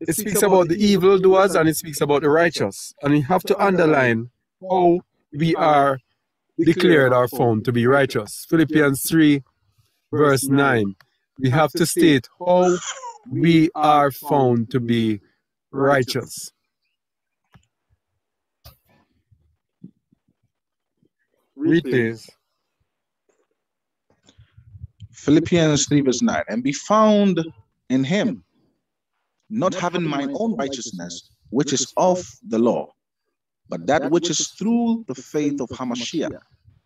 S2: it speaks about the evildoers and it speaks about the righteous. And we have to underline how we are declared or found to be righteous. Philippians 3, verse 9. We have to state how we are found to be righteous. Read this.
S4: Philippians 3, verse 9. And be found in him, not having my own righteousness, which is of the law, but that which is through the faith of Hamashiach,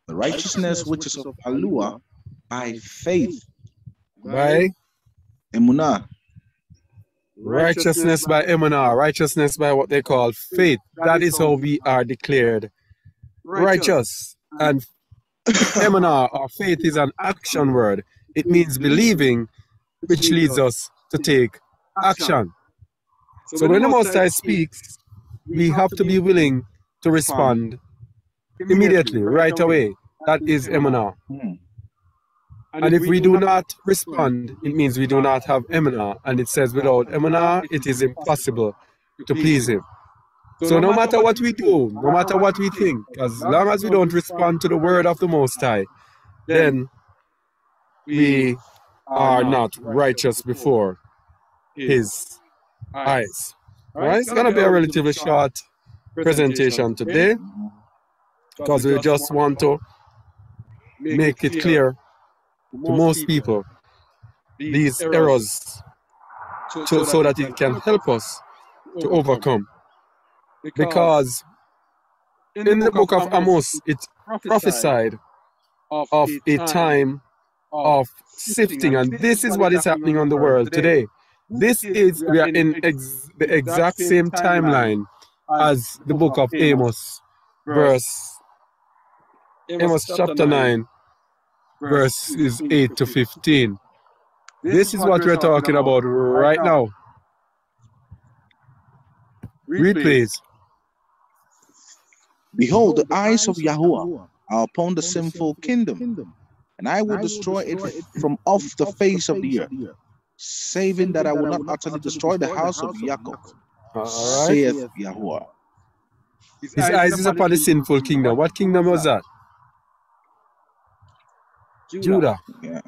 S4: the righteousness which is of Halua by faith.
S2: By
S4: Emunah.
S2: Righteousness by emunah, righteousness by what they call faith. That is how we are declared righteous. And emunah or faith is an action word. It means believing, which leads us to take action. So when the Most High speaks, we have to be willing to respond immediately, right away. That is emunah.
S4: Hmm. Hmm.
S2: And if we do not respond, it means we do not have emunah. And it says without emunah, it is impossible to please Him. So no matter what we do, no matter what we think, as long as we don't respond to the word of the Most High, then we are not righteous before His eyes. Alright, it's gonna be a relatively short presentation today because we just want to make it clear to most people these errors to, so that it can help us to overcome. Because in the book of Amos, it prophesied of a time of sifting, and this is what is happening on the world today. This is, we are in ex, the exact same timeline as the book of Amos, verse, Amos chapter 9, verses 8 to 15. This is what we're talking about right now. Read, please.
S4: Behold, the eyes of Yahuwah are upon the sinful kingdom, and I will destroy it from off the face of the earth, saving that I will not utterly destroy the house of Jacob, saith Yahuwah.
S2: His eyes is upon the sinful kingdom. What kingdom was that? Judah.
S4: Yeah.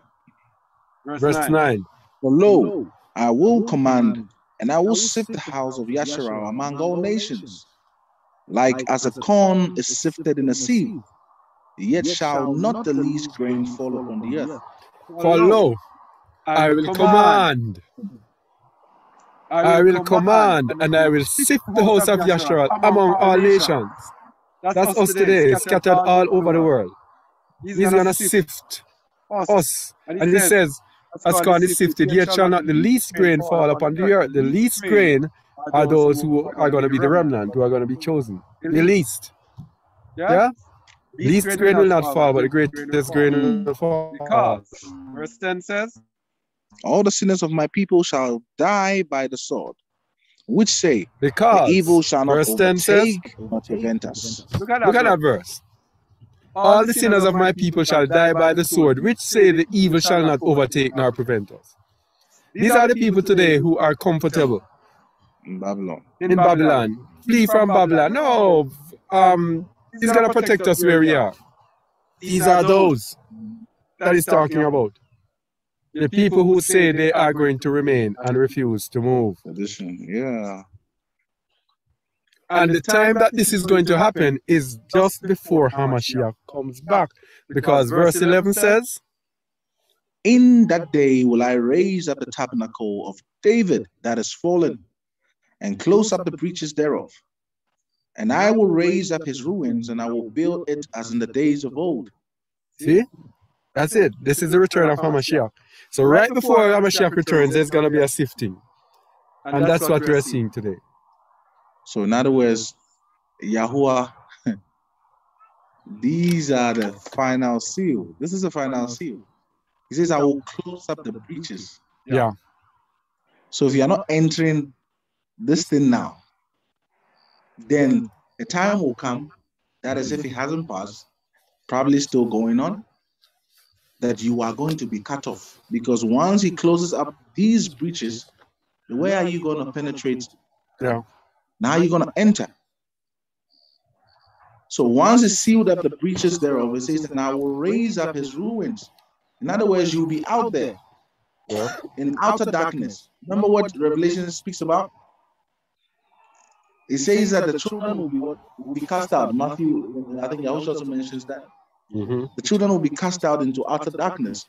S2: Verse 9.
S4: For lo, I will command, and I will sift the house of Yasharal among all nations, like as a corn is sifted in a sieve. Yet shall not the least grain fall upon the earth.
S2: For lo, I will command. I will command, and I will sift the house of Yasharal among all nations. That's us today, scattered all over the world. He's gonna sift us. And he says, as corn is sifted, yet shall not the least grain fall upon the earth. The least grain are those who are going to be the remnant, who are going to be chosen. The least. Yeah? Least grain will not fall, but the greatest grain will fall.
S10: Because verse 10 says,
S4: All the sinners of my people shall die by the sword, which say,
S2: Because
S4: The evil shall not
S2: verse 10 says,
S4: overtake nor prevent us.
S10: look at that.
S2: Look at that
S10: verse.
S2: All the sinners of my people shall die by the sword, which say the evil shall not overtake nor prevent us. These are the people today who are comfortable
S4: In Babylon.
S2: in Babylon. Flee from Babylon. No, um, he's gonna protect us where we are. These are those that he's talking about. The people who say they are going to remain and refuse to move.
S4: Tradition. Yeah.
S2: And the time that this is going to happen is just before Hamashiach comes back. Because verse 11 says,
S4: In that day will I raise up the tabernacle of David that is fallen, and close up the breaches thereof. And I will raise up his ruins, and I will build it as in the days of old.
S2: See? That's it. This is the return of Hamashiach. So right before Hamashiach returns, there's going to be a sifting. And that's what we're seeing today.
S4: So, in other words, Yahuwah, these are the final seal. This is the final seal. He says, I will close up the breaches.
S2: Yeah.
S4: So, if you're not entering this thing now, then a time will come that is if it hasn't passed, probably still going on, that you are going to be cut off. Because once he closes up these breaches, where are you going to penetrate?
S2: Yeah.
S4: Now you're going to enter. So once he sealed up the breaches thereof, it says that now will raise up his ruins. In other words, you'll be out there
S2: Yeah.
S4: in outer darkness. Remember what Revelation speaks about? It says that the children will be what will be cast out. Matthew, I think Yahushua also mentions that
S2: hmm
S4: the children will be cast out into outer darkness.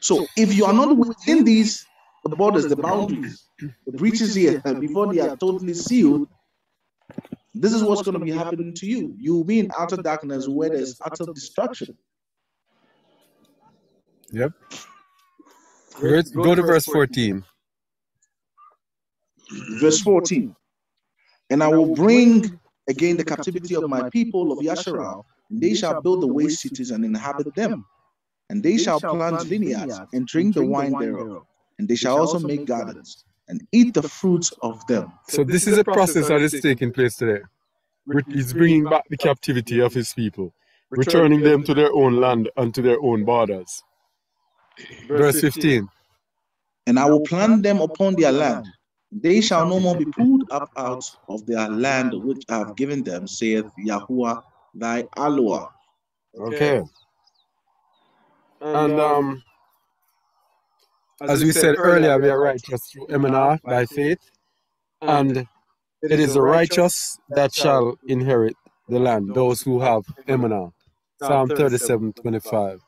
S4: So if you are not within these the borders, the boundaries, the breaches here, uh, before they are totally sealed, this is what's going to be happening to you. You will be in outer darkness where there's utter destruction.
S2: Yep. Verse- Go to verse 14.
S7: Verse 14. And I will bring again the captivity of my people of Yasharal, and they shall build the waste cities and inhabit them. And they shall plant vineyards and drink the wine thereof. And they shall also make gardens and eat the fruits of them.
S2: So this is a process that is taking place today. Re- He's bringing back the captivity of his people, returning them to their own land and to their own borders. Verse 15.
S7: And I will plant them upon their land. They shall no more be pulled up out of their land which I have given them, saith Yahuwah thy Aloha.
S2: Okay. And um, as we said earlier, we are righteous through Emunah by faith, and it is the righteous that shall inherit the land, those who have Emunah. Psalm 37 25.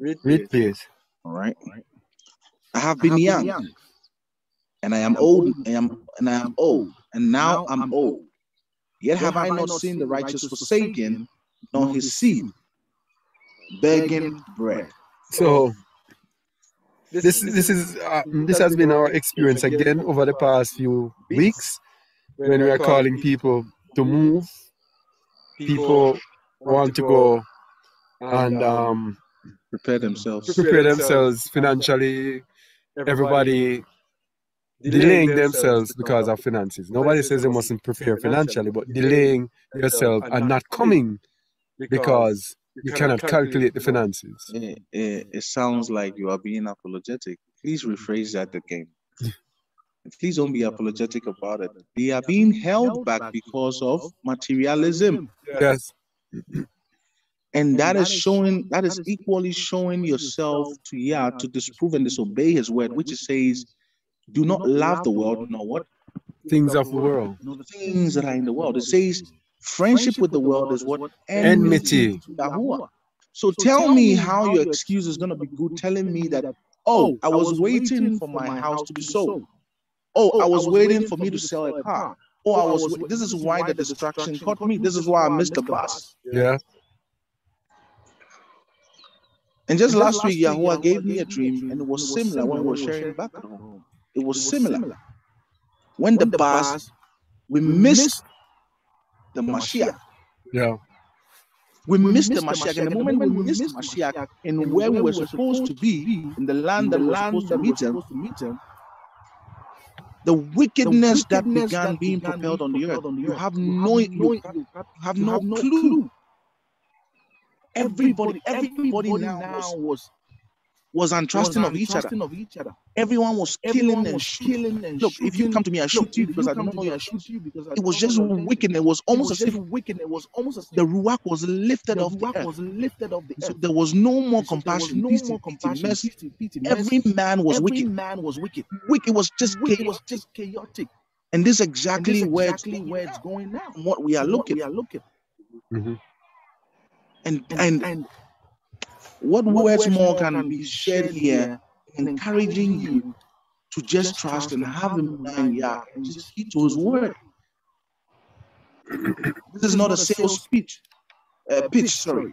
S2: Read, please.
S7: All right. I have been young, and I am old, I am and I am old, and now I'm old. Yet have I not seen the righteous forsaken, nor his seed begging bread.
S2: So this this is uh, this has been our experience again over the past few weeks when we are calling people to move. People want to go and um,
S4: Prepare themselves.
S2: prepare themselves financially. Everybody delaying themselves because of finances. Nobody says they mustn't prepare financially, but delaying yourself and not coming because you cannot calculate the finances.
S4: It, it, it sounds like you are being apologetic. Please rephrase that again. Please don't be apologetic about it. They are being held back because of materialism.
S2: Yes.
S4: And that is showing, that is equally showing yourself to Yah to disprove and disobey his word, which it says, do not love the world, nor what?
S2: Things of the world.
S4: Nor the things that are in the world. It says, friendship with the world is what?
S2: Enmity.
S4: to So tell me how your excuse is going oh, oh, to be good telling me that, oh, I was waiting for my house to be sold. Oh, I was waiting for me to sell a car. Oh, oh I was, this is why the distraction caught me. This is why I missed the bus.
S2: Yeah.
S4: And just last week, Yahuwah gave me a dream, and it was similar when we were sharing back at home. It was similar. When the bus, we missed the Mashiach.
S2: Yeah.
S4: We missed the Mashiach. And the moment when we missed the Mashiach and where we were supposed to be, in the land that we were supposed to meet him, the wickedness that began being propelled on the earth, you have no, you have no clue. Everybody, everybody now was was untrusting of each other. Everyone was killing and shooting. Look, if you come to me, I shoot you because I don't know you. I shoot you because it was just wicked. It was almost as if
S7: wicked. It was almost as
S4: the ruach was lifted
S7: the
S4: off the
S7: rock
S4: earth.
S7: was lifted off the earth.
S4: So there was no more
S7: So there was
S4: compassion,
S7: no
S4: pity,
S7: more
S4: pity,
S7: compassion,
S4: mercy.
S7: pity, pity,
S4: Every
S7: mercy.
S4: man was wicked.
S7: Every man was wicked.
S4: Wicked was just
S7: Wicked
S4: chaos.
S7: was just chaotic.
S4: And this
S7: And
S4: exactly
S7: this
S4: where
S7: exactly
S4: it's
S7: where it's going now.
S4: what we are looking.
S7: we are looking.
S2: Mhm.
S4: And
S7: And,
S4: and
S7: and
S4: what words more can be shared here, encouraging you to just trust and have him mind, yeah, and just heed to his word. This is not a sales speech, uh, pitch. Sorry,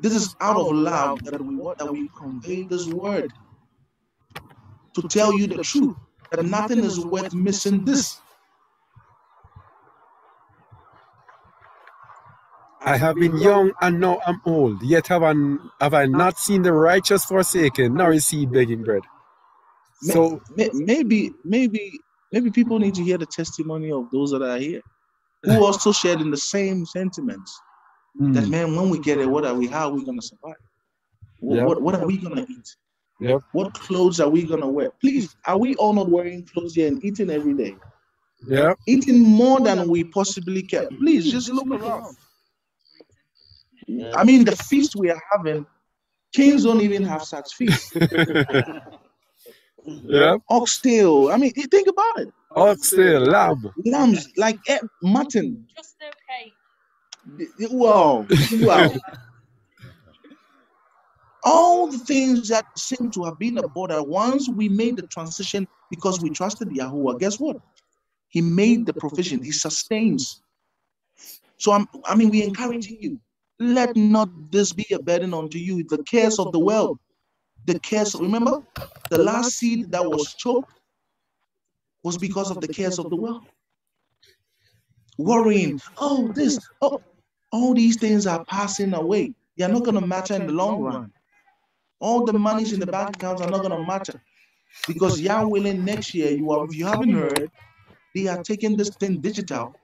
S4: this is out of love that we that we convey this word to tell you the truth that nothing is worth missing. This
S2: I have been young and now I'm old, yet have I, have I not seen the righteous forsaken, nor his seed begging bread. So,
S4: maybe maybe maybe people need to hear the testimony of those that are here who also shared in the same sentiments that
S2: mm,
S4: man when we get it what are we how are we going to survive? What,
S2: Yeah.
S4: what, what are we going to eat?
S2: Yep.
S4: what clothes are we going to wear? Please are we all not wearing clothes here and eating every day?
S2: Yeah,
S4: eating more than we possibly can. Please just look around i mean the feast we are having kings don't even have such feast
S2: yeah.
S4: oxtail i mean think about it
S2: Oxtail, lamb.
S4: lambs like eh, mutton
S8: Just okay.
S4: Wow, wow. All the things that seem to have been a border, once we made the transition because we trusted Yahuwah, guess what? He made the provision. He sustains. So I'm, I mean, we're encouraging you. Let not this be a burden unto you. The cares of the world, the cares. Remember, the last seed that was choked was because of the cares of the world. Worrying, oh, this, oh, all these things are passing away. They are not going to matter in the long run. All the monies in the bank accounts are not going to matter because Yah willing next year you are. If you haven't heard, they are taking this thing digital,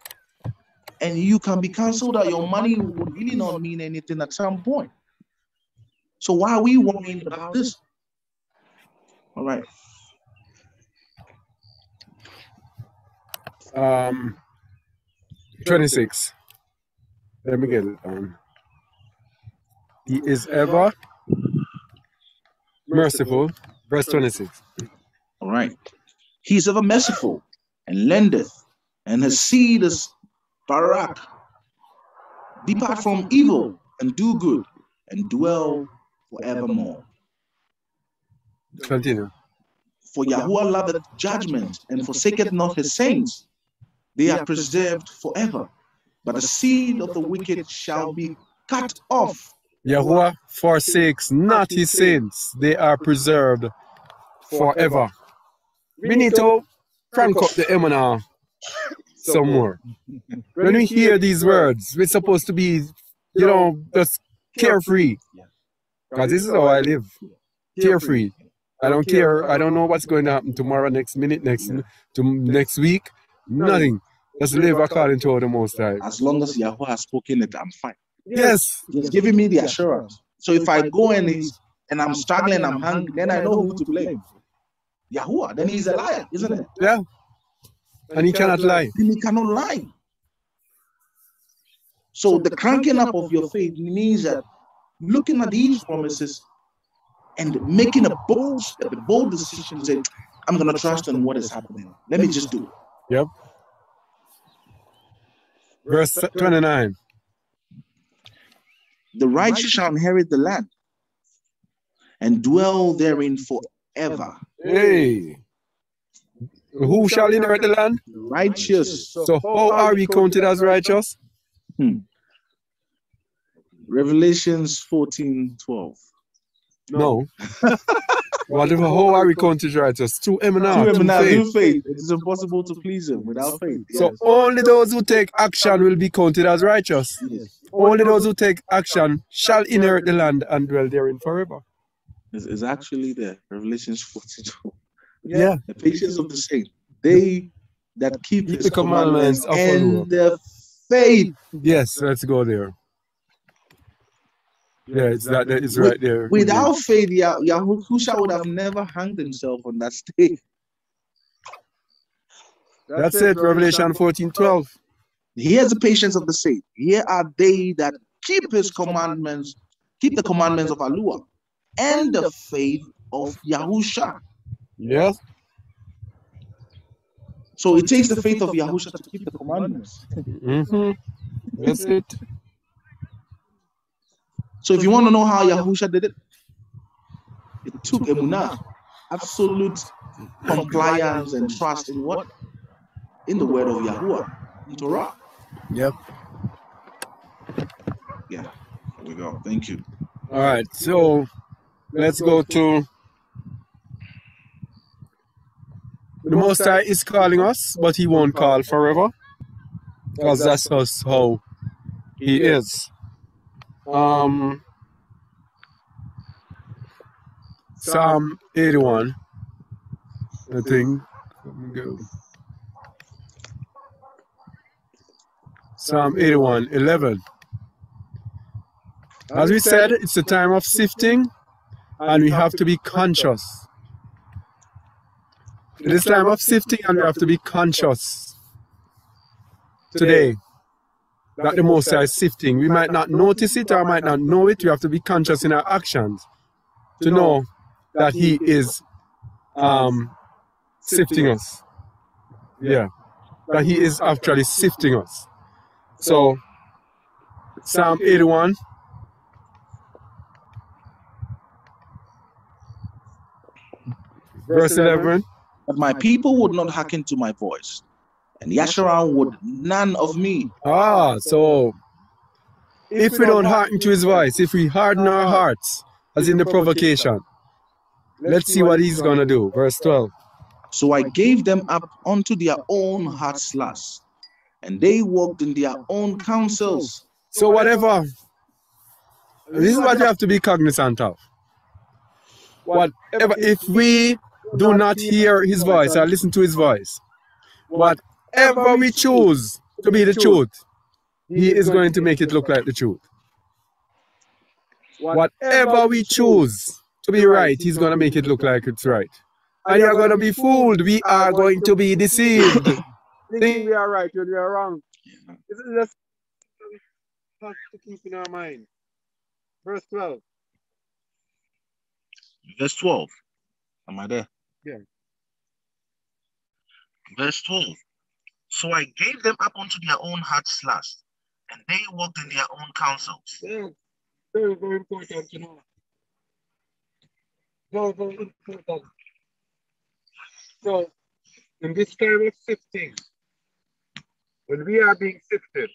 S4: and you can be cancelled out. Your money would really not mean anything at some point. So why are we worrying about this? All right.
S2: Um, 26. Let me get it down. He is ever merciful. Verse 26.
S4: All right. He is ever merciful and lendeth, and his seed is Barak. Depart from evil and do good and dwell forevermore.
S2: Continue.
S4: For Yahuwah loveth judgment and forsaketh not his saints. They are preserved forever, but the seed of the wicked shall be cut off.
S2: Yahuwah forsakes not his saints, they are preserved forever. We need crank up the M now some more. When we hear these words, we're supposed to be, you know, just carefree. Because this is how I live. Carefree. I don't care. I don't know what's going to happen tomorrow, next minute, next to next week. Nothing. Just live according to the Most High.
S4: As long as Yahuwah has spoken it, I'm fine.
S2: Yes.
S4: He's giving me the assurance. So if I go and he's, and I'm struggling, I'm hungry, then I know who to blame. Yahuwah. Then he's a liar, isn't it?
S2: Yeah. And he cannot lie.
S4: Then he cannot lie. So the cranking up of your faith means that looking at these promises and making a bold step, a bold decision to say, I'm going to trust in what is happening. Let me just do it.
S2: Yep. Verse 29.
S4: The righteous shall inherit the land and dwell therein forever.
S2: Hey. Who shall inherit the land?
S4: Righteous.
S2: So how are we counted as righteous?
S4: Hmm. Revelations 14 12.
S2: No. what if, how are we counted as righteous? Through him and
S4: Through him
S2: faith.
S4: faith. It is impossible to please him without faith.
S2: So
S4: Yes.
S2: only those who take action will be counted as righteous.
S4: Yes.
S2: Only those who take action shall inherit the land and dwell therein forever.
S4: It's, it's actually there. Revelations 14 12.
S2: Yeah.
S4: The patience of the saint. They that keep
S2: Keep
S4: his
S2: the commandments
S4: commandments
S2: of
S4: and the faith.
S2: Yes, let's go there. Yeah, it's that it's right there.
S4: Without faith, Yah- Yahusha would have never hanged himself on that stake.
S2: That's it, Revelation 14 12.
S4: Here's the patience of the saint. Here are they that keep his commandments, keep the commandments of Allah and the faith of Yahusha.
S2: Yes.
S4: So it takes the faith of Yahusha to keep the commandments.
S2: Mm-hmm. That's it.
S4: So if you want to know how Yahusha did it, it took emunah, absolute compliance and trust in what? In the word of Yahuwah, in Torah.
S2: Yep.
S4: Yeah, here we go. Thank you.
S2: All right, so let's go to the Most High is calling us, but He won't call forever, because that's us how He is. Um, Psalm 81, I think. Let me go. Psalm 81, 11. As we said, it's a time of sifting, and we have to be conscious. It is time of sifting, and we have to be conscious today that the Most High is sifting. We might not notice it or might not know it. We have to be conscious in our actions to know that He is um, sifting us. Yeah, that He is actually sifting us. So, Psalm 81. Verse 11.
S4: But my people would not hearken to my voice, and Yasharal would none of me.
S2: Ah, so if we don't hearken to his voice, if we harden our hearts, as in the provocation, let's see what he's gonna do. Verse 12.
S4: So I gave them up unto their own heart's lust, and they walked in their own counsels.
S2: So whatever, this is what you have to be cognizant of. Whatever, if we do not hear his voice or listen to his voice, whatever we choose to be the truth, he is going to make it look like the truth. Whatever we choose to be right, he's going to make it look like it's right. And you're going to be fooled. We are going to be deceived.
S10: Think we are right when we are wrong. This is just something to keep in our mind. Verse 12.
S4: Verse 12. Am I there? Verse 12. So I gave them up unto their own heart's lust, and they walked in their own counsels.
S5: Yeah, very, very important to know. Very, very important. So, in this time of sifting, when we are being sifted,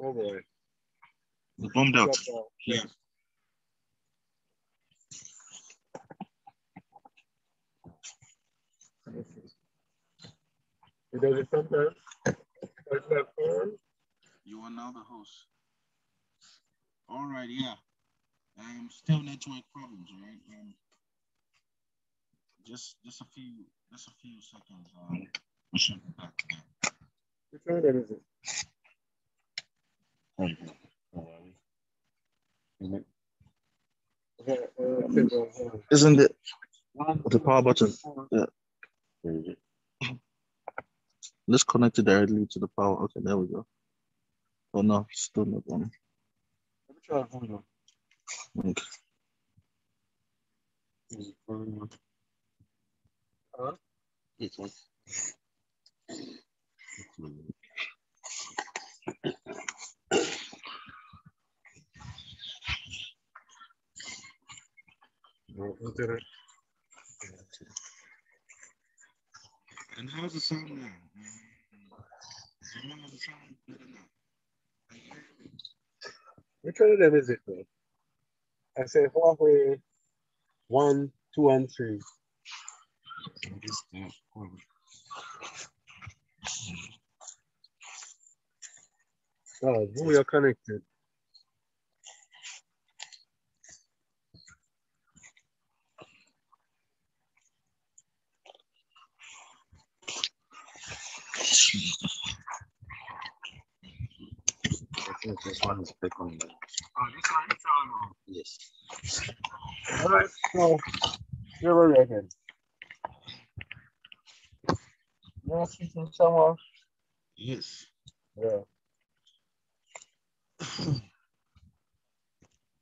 S5: oh boy,
S4: We bombed out.
S5: out.
S4: Uh, yeah.
S5: It does it sometimes. It's not fun.
S4: You are now the host. All right, yeah. Um, still network problems, right? Um, just, just a few, just a few seconds. Um, we should be back again.
S5: Which one is it? Uh, uh, simple, uh,
S4: Isn't it the power button? Yeah. Let's connect it directly to the power. Okay, there we go. Oh no, still not on.
S5: Let me try hold on.
S4: Okay.
S5: Huh?
S6: This one.
S5: No, internet.
S4: And how's the sound now? Um, how's the sound better now?
S5: Which one of them is it though? I say Huawei one, two, and three. Oh, we are connected.
S6: I think this one is back on. the-
S5: Oh, this one is on.
S6: Yes.
S5: All right, so you're ready again. You want to speak to someone?
S4: Yes.
S5: Yeah.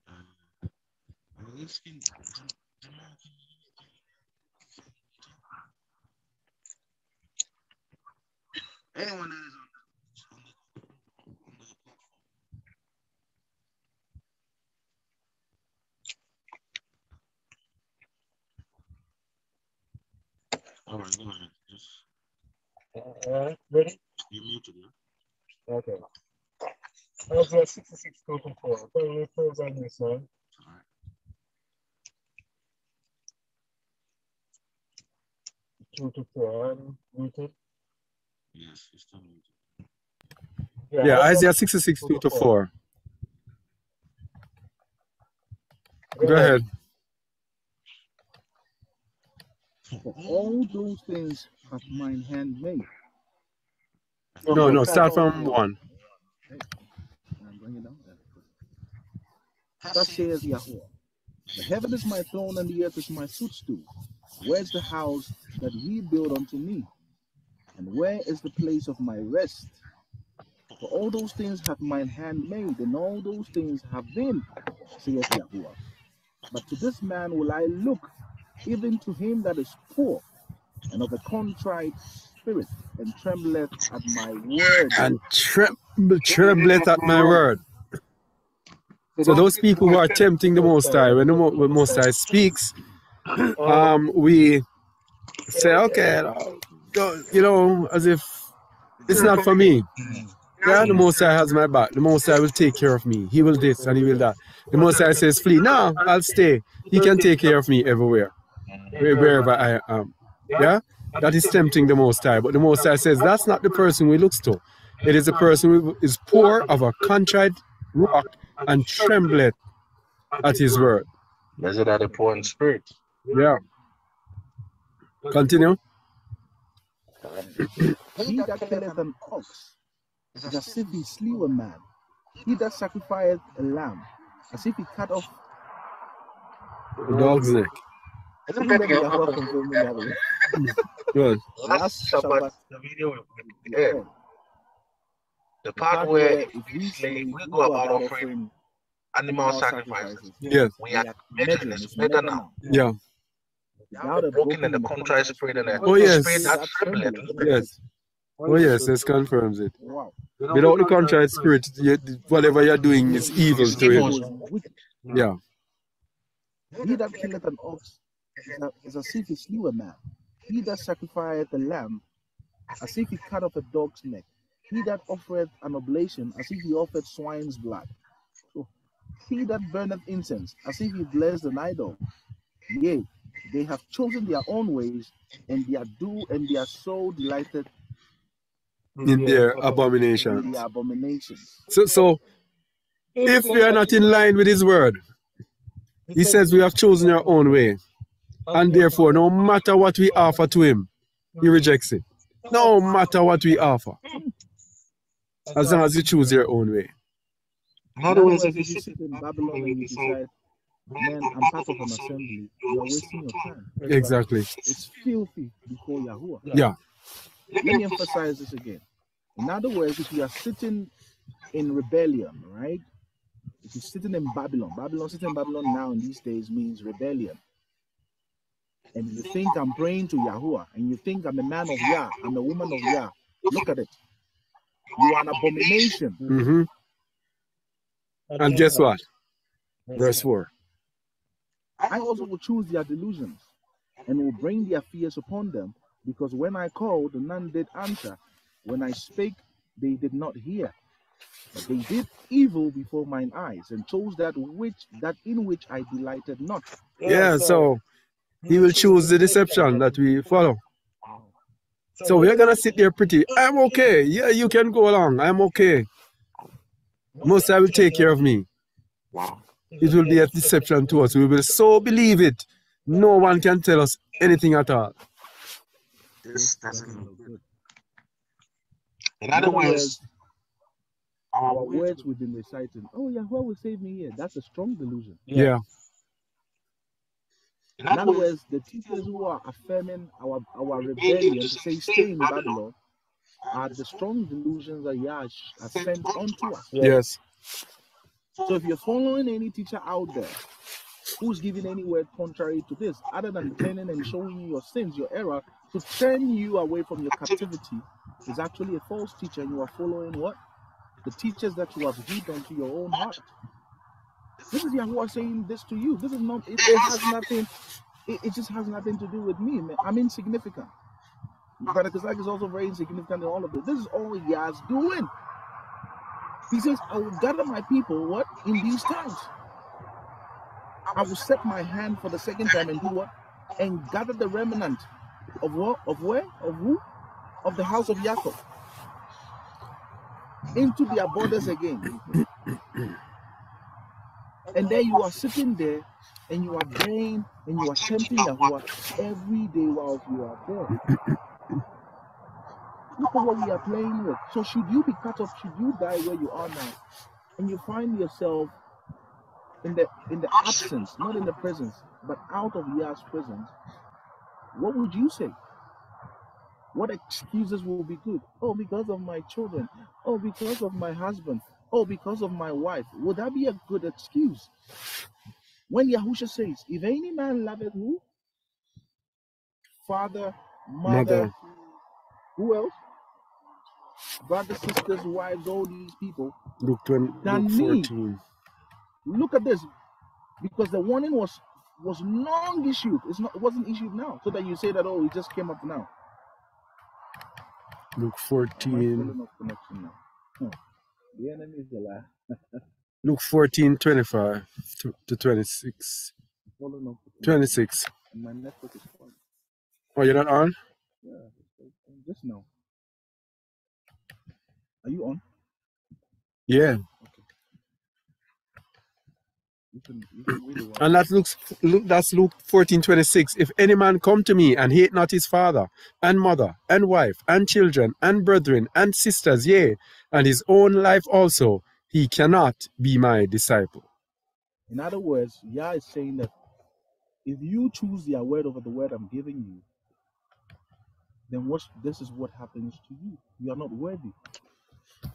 S4: Uh, let's get- Anyone that is on the, on the, on the platform. All right, go ahead. Just
S5: All right, ready?
S4: you muted, yeah?
S5: Okay. That's 66 total four. Put your pros on this one.
S4: All right.
S5: Two to four. I'm muted.
S4: Yes, it's still muted.
S2: Yeah,
S5: that's
S2: Isaiah
S5: up
S2: 66,
S5: two
S2: 2
S5: to
S2: to
S5: four.
S2: 4. Go ahead.
S7: For all those things have mine hand made.
S2: No, no, start from 1.
S7: I'm bringing it down there. Thus says Yahweh. The heaven is my throne and the earth is my footstool. Where's the house that ye build unto me? And where is the place of my rest? For all those things have mine hand made, and all those things have been, saith Yahweh. But to this man will I look, even to him that is poor and of a contrite spirit, and trembleth at my word.
S2: And tremble, trembleth at my word. So those people who are tempting the Most High, when the Mo- Most High speaks, um, we say, okay, you know, as if it's not for me. Yeah, the Most High has my back. The Most High will take care of me. He will this and he will that. The Most High says, flee. No, I'll stay. He can take care of me everywhere, wherever I am. Yeah, that is tempting the Most High. But the Most High says that's not the person we looks to. It is a person who is poor of a contrite rock and trembleth at his word.
S6: Blessed are the poor in spirit.
S2: Yeah. Continue.
S7: He that killeth an ox is as if he slew a man. He that sacrificeth a lamb, as if he cut off.
S2: The dog's neck.
S7: Let me Yahweh confirm me that way.
S2: Good.
S6: Last Shabbat, the video we aired, the part where if we slay, we go about offering animal sacrifices.
S2: Yes.
S6: We are measuring, it's better now.
S2: Yeah.
S7: Now the
S6: Broken in the contrite spirit and the
S2: Oh, yes.
S6: spirit that trembleth.
S2: Yes. Oh yes, this confirms it.
S7: Wow.
S2: Without the contrite spirit, whatever you're doing is evil to him. Yeah.
S7: He that killeth an ox is a- is as if he slew a man. He that sacrificeth a lamb, as if he cut off a dog's neck. He that offereth an oblation, as if he offered swine's blood. So, he that burneth incense, as if he blessed an idol. Yea, they have chosen their own ways, and their do and their soul delighted
S2: In their
S7: in
S2: abominations.
S7: their abominations.
S2: So, so if we are not in line with his word, he says we have chosen our own way. And therefore, no matter what we offer to him, he rejects it. No matter what we offer. As long as you choose your own way.
S5: In other words, if you
S7: you
S5: sit
S7: sit in Babylon and you decide, man, I'm part of an assembly, you're wasting your time.
S2: Exactly.
S7: It's filthy before Yahweh.
S2: Yeah.
S7: Let me emphasize this again. In other words, if you are sitting in rebellion, right? If you're sitting in Babylon, Babylon, sitting in Babylon now in these days means rebellion. And you think I'm praying to Yahweh, and you think I'm a man of Yah, I'm a woman of Yah. Look at it. You are an abomination.
S2: hmm And guess what? Verse 4.
S7: I also will choose their delusions and will bring their fears upon them, because when I called, none did answer. When I spake, they did not hear. But they did evil before mine eyes, and chose that which that in which I delighted not.
S2: Yeah, so he will choose the deception that we follow. So we're gonna sit there pretty. I'm okay. Yeah, you can go along. I'm okay. Most I will take care of me. Wow. It will be a deception to us. We will so believe it. No one can tell us anything at all.
S6: This doesn't look good. In
S7: In
S6: other words,
S7: our words we've been reciting. Oh, Yahweh will save me here. That's a strong delusion.
S2: Yeah.
S6: In
S7: In other words, the teachers who are affirming our, our rebellion to say stay in Babylon are the strong delusions that Yah has sent onto us.
S2: Yes.
S7: So if you're following any teacher out there who's giving any word contrary to this, other than turning and showing you your sins, your error, to turn you away from your captivity, is actually a false teacher, and you are following what? The teachers that you have hid onto your own heart. This is Yahweh saying this to you. This is not, it, it has nothing, it, it just has nothing to do with me. I'm insignificant. Brother Kazak is also very insignificant in all of this. This is all Yah's doing. He says, I will gather my people, what? In these times. I will set my hand for the second time and do what? And gather the remnant of what? Of where? Of who? Of the house of Jacob. Into their borders again. And then you are sitting there and you are praying and you are tempting Yahweh every day while you are there. Look at what we are playing with. So should you be cut off, should you die where you are now, and you find yourself in the in the absence, not in the presence, but out of Yah's presence, what would you say? What excuses will be good? Oh, because of my children. Oh, because of my husband. Oh, because of my wife. Would that be a good excuse? When Yahusha says, if any man loveth who? Father, mother,
S2: Mother.
S7: who else? Brothers, sisters, wives, all these people.
S2: Luke 20,
S7: Than
S2: Luke
S7: me.
S2: 14.
S7: Look at this. Because the warning was was long issued. It's not it wasn't issued now. So that you say that, oh, it just came up now.
S2: Luke 14.
S7: Falling off connection now? Huh. The enemy is a lie.
S2: Luke 14, 25 to, to 26.
S7: falling off the connection.
S2: 26.
S7: My network is fine.
S2: Oh, you're not on?
S7: Yeah, just now. Are you on?
S2: Yeah.
S7: You can, you can read it while
S2: And that looks Luke, that's Luke 14, 26. If any man come to me and hate not his father and mother and wife and children and brethren and sisters, yea, and his own life also, he cannot be my disciple.
S7: In other words, Yah is saying that if you choose the word over the word I'm giving you, then what this is what happens to you. You are not worthy.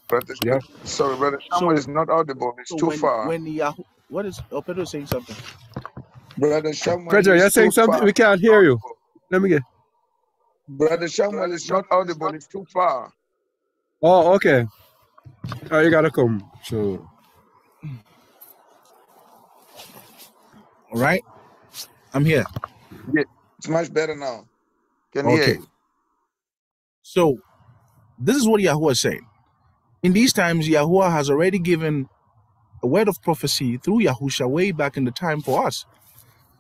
S11: Brother,
S2: Yeah.
S11: sorry, brother
S7: So
S11: is not audible. It's
S7: so
S11: too
S7: when
S11: far.
S7: when Yahoo what is oh Pedro saying something.
S11: Brother Samuel
S2: Pedro, you're saying
S11: too
S2: something?
S11: far.
S2: We can't hear you. Let me get.
S11: Brother Samuel is not audible. It's too far.
S2: Oh, okay. Oh, you gotta come. So,
S7: All right? I'm here.
S11: Yeah, it's much better now. Can hear
S7: Okay.
S11: you.
S7: So this is what Yahuwah is saying. In these times, Yahuwah has already given a word of prophecy through Yahusha way back in the time for us,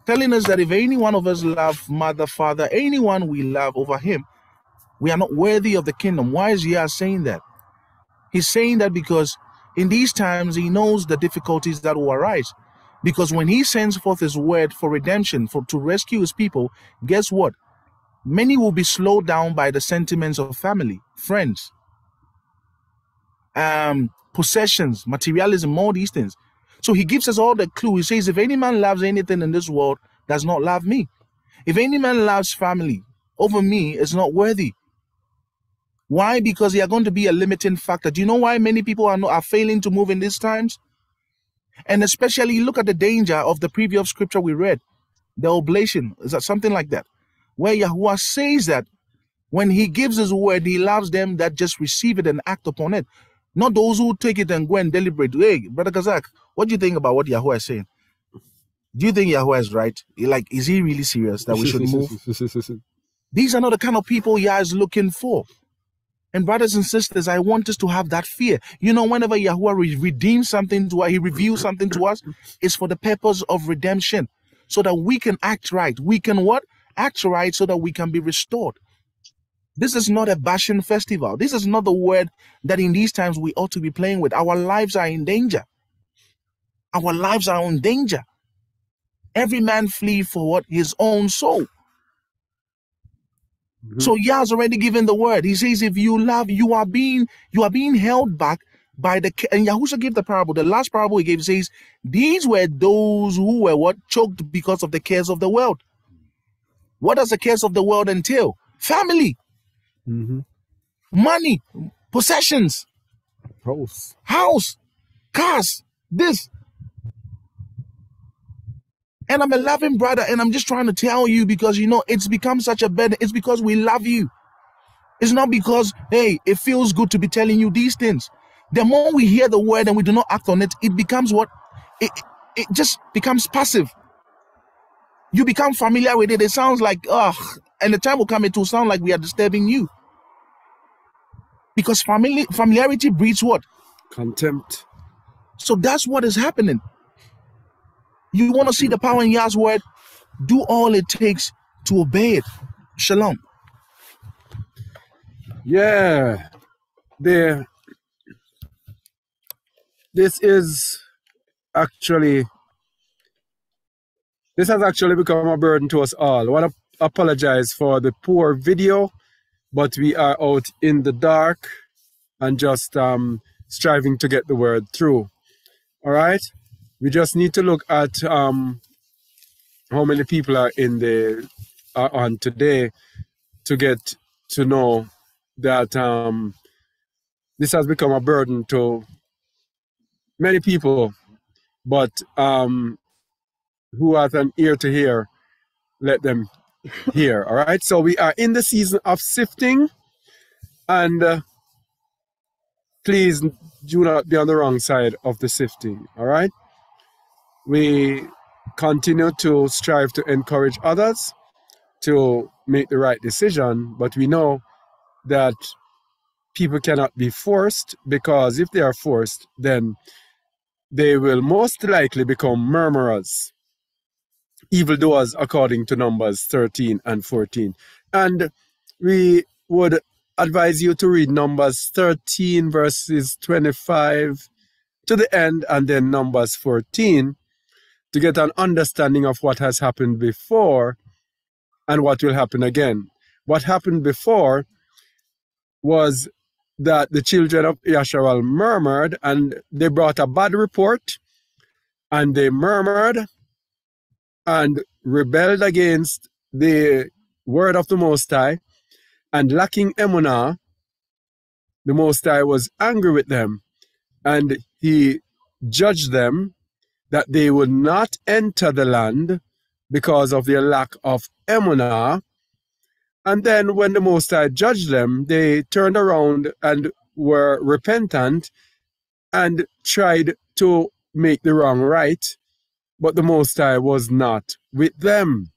S7: telling us that if any one of us love mother, father, anyone we love over him, we are not worthy of the kingdom. Why is Yah saying that? He's saying that because in these times he knows the difficulties that will arise. Because when he sends forth his word for redemption, for to rescue his people, guess what? Many will be slowed down by the sentiments of family, friends, um, possessions, materialism, all these things. So he gives us all the clue. He says, if any man loves anything in this world, does not love me. If any man loves family over me, is not worthy. Why? Because they are going to be a limiting factor. Do you know why many people are not, are failing to move in these times? And especially look at the danger of the previous scripture we read, the oblation. Is that something like that? Where Yahuwah says that when he gives his word, he loves them that just receive it and act upon it. Not those who take it and go and deliberate. Hey, Brother Kazak, what do you think about what Yahuwah is saying? Do you think Yahuwah is right? Like, is he really serious that we should move? These are not the kind of people Yah is looking for. And brothers and sisters, I want us to have that fear. You know, whenever Yahuwah re- redeems something to us, he reveals something to us, it's for the purpose of redemption. So that we can act right. We can what? Act right so that we can be restored. This is not a bashing festival. This is not the word that in these times we ought to be playing with. Our lives are in danger. Our lives are in danger. Every man flee for what? His own soul. So Yah has already given the word. He says, if you love, you are being you are being held back by the and Yahusha gave the parable. The last parable he gave says, these were those who were what choked because of the cares of the world. What does the cares of the world entail? Family,
S2: mm-hmm.
S7: money, possessions,
S2: House.
S7: house, cars, this. And I'm a loving brother, and I'm just trying to tell you because you know it's become such a burden. It's because we love you. It's not because, hey, it feels good to be telling you these things. The more we hear the word and we do not act on it, it becomes what? It, it, just becomes passive. You become familiar with it. It sounds like, ugh. And the time will come, it will sound like we are disturbing you. Because family, familiarity breeds what?
S2: Contempt.
S7: So that's what is happening. You want to see the power in Yah's word? Do all it takes to obey it. Shalom.
S2: Yeah. There. This is actually. This has actually become a burden to us all. I want to apologize for the poor video, but we are out in the dark and just um, striving to get the word through. All right? We just need to look at um, how many people are in the are on today to get to know that um, this has become a burden to many people, but um, who has an ear to hear, let them hear. All right. So we are in the season of sifting, and uh, please do not be on the wrong side of the sifting. All right. We continue to strive to encourage others to make the right decision, but we know that people cannot be forced because if they are forced, then they will most likely become murmurers, evildoers, according to Numbers 13 and 14. And we would advise you to read Numbers 13, verses 25 to the end, and then Numbers 14 to get an understanding of what has happened before and what will happen again. What happened before was that the children of Yasharal murmured and they brought a bad report and they murmured and rebelled against the word of the Most High and lacking emunah, the Most High was angry with them and he judged them that they would not enter the land because of their lack of emunah and then when the Most High judged them, they turned around and were repentant and tried to make the wrong right, but the Most High was not with them.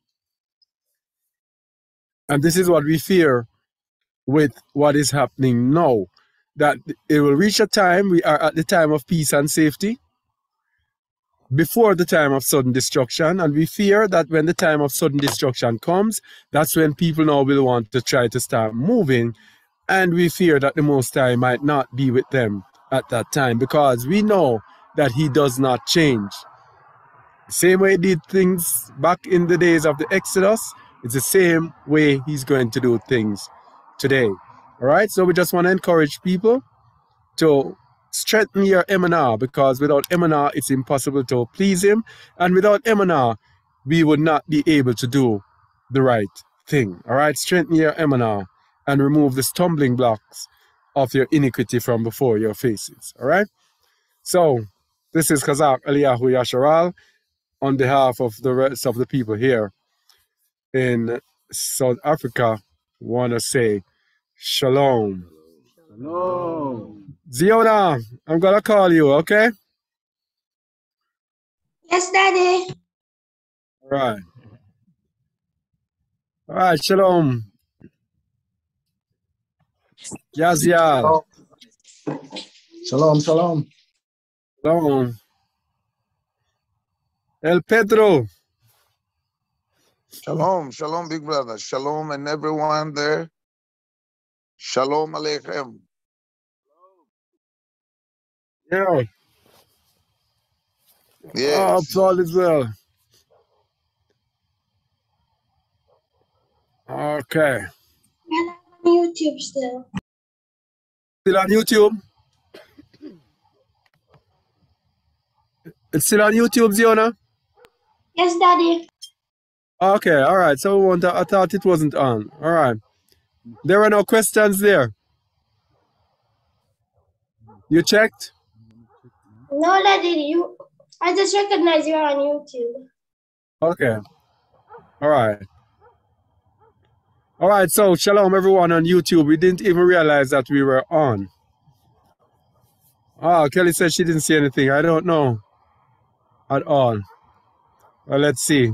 S2: And this is what we fear with what is happening now. That it will reach a time, we are at the time of peace and safety, before the time of sudden destruction. And we fear that when the time of sudden destruction comes, that's when people now will want to try to start moving. And we fear that the Most High might not be with them at that time because we know that He does not change. Same way He did things back in the days of the Exodus, it's the same way He's going to do things today. All right, so we just want to encourage people to strengthen your emunah because without emunah it's impossible to please him. And without emunah we would not be able to do the right thing. All right? Strengthen your emunah and remove the stumbling blocks of your iniquity from before your faces. All right? So this is Kazak Eliyahu Yasharal on behalf of the rest of the people here in South Africa. Want to say shalom.
S7: No.
S2: Ziona, I'm gonna call you, okay?
S12: Yes, Daddy.
S2: All right. All right, shalom. Yazial.
S13: Shalom, shalom.
S2: Shalom. El Pedro.
S11: Shalom, shalom, big brother. Shalom, and everyone there. Shalom Aleichem.
S2: Yeah.
S11: Yes.
S2: Oh, all is well. Okay.
S12: I'm on YouTube still.
S2: Still on YouTube? It's still on YouTube, Ziona?
S12: Yes, Daddy.
S2: Okay, all right. So we want to, I thought it wasn't on. All right. There were no questions there. You checked?
S12: No, Daddy. You. I just recognize you're on YouTube.
S2: Okay. All right. All right. So, shalom, everyone on YouTube. We didn't even realize that we were on. Oh, Kelly said she didn't see anything. I don't know at all. Well, let's see.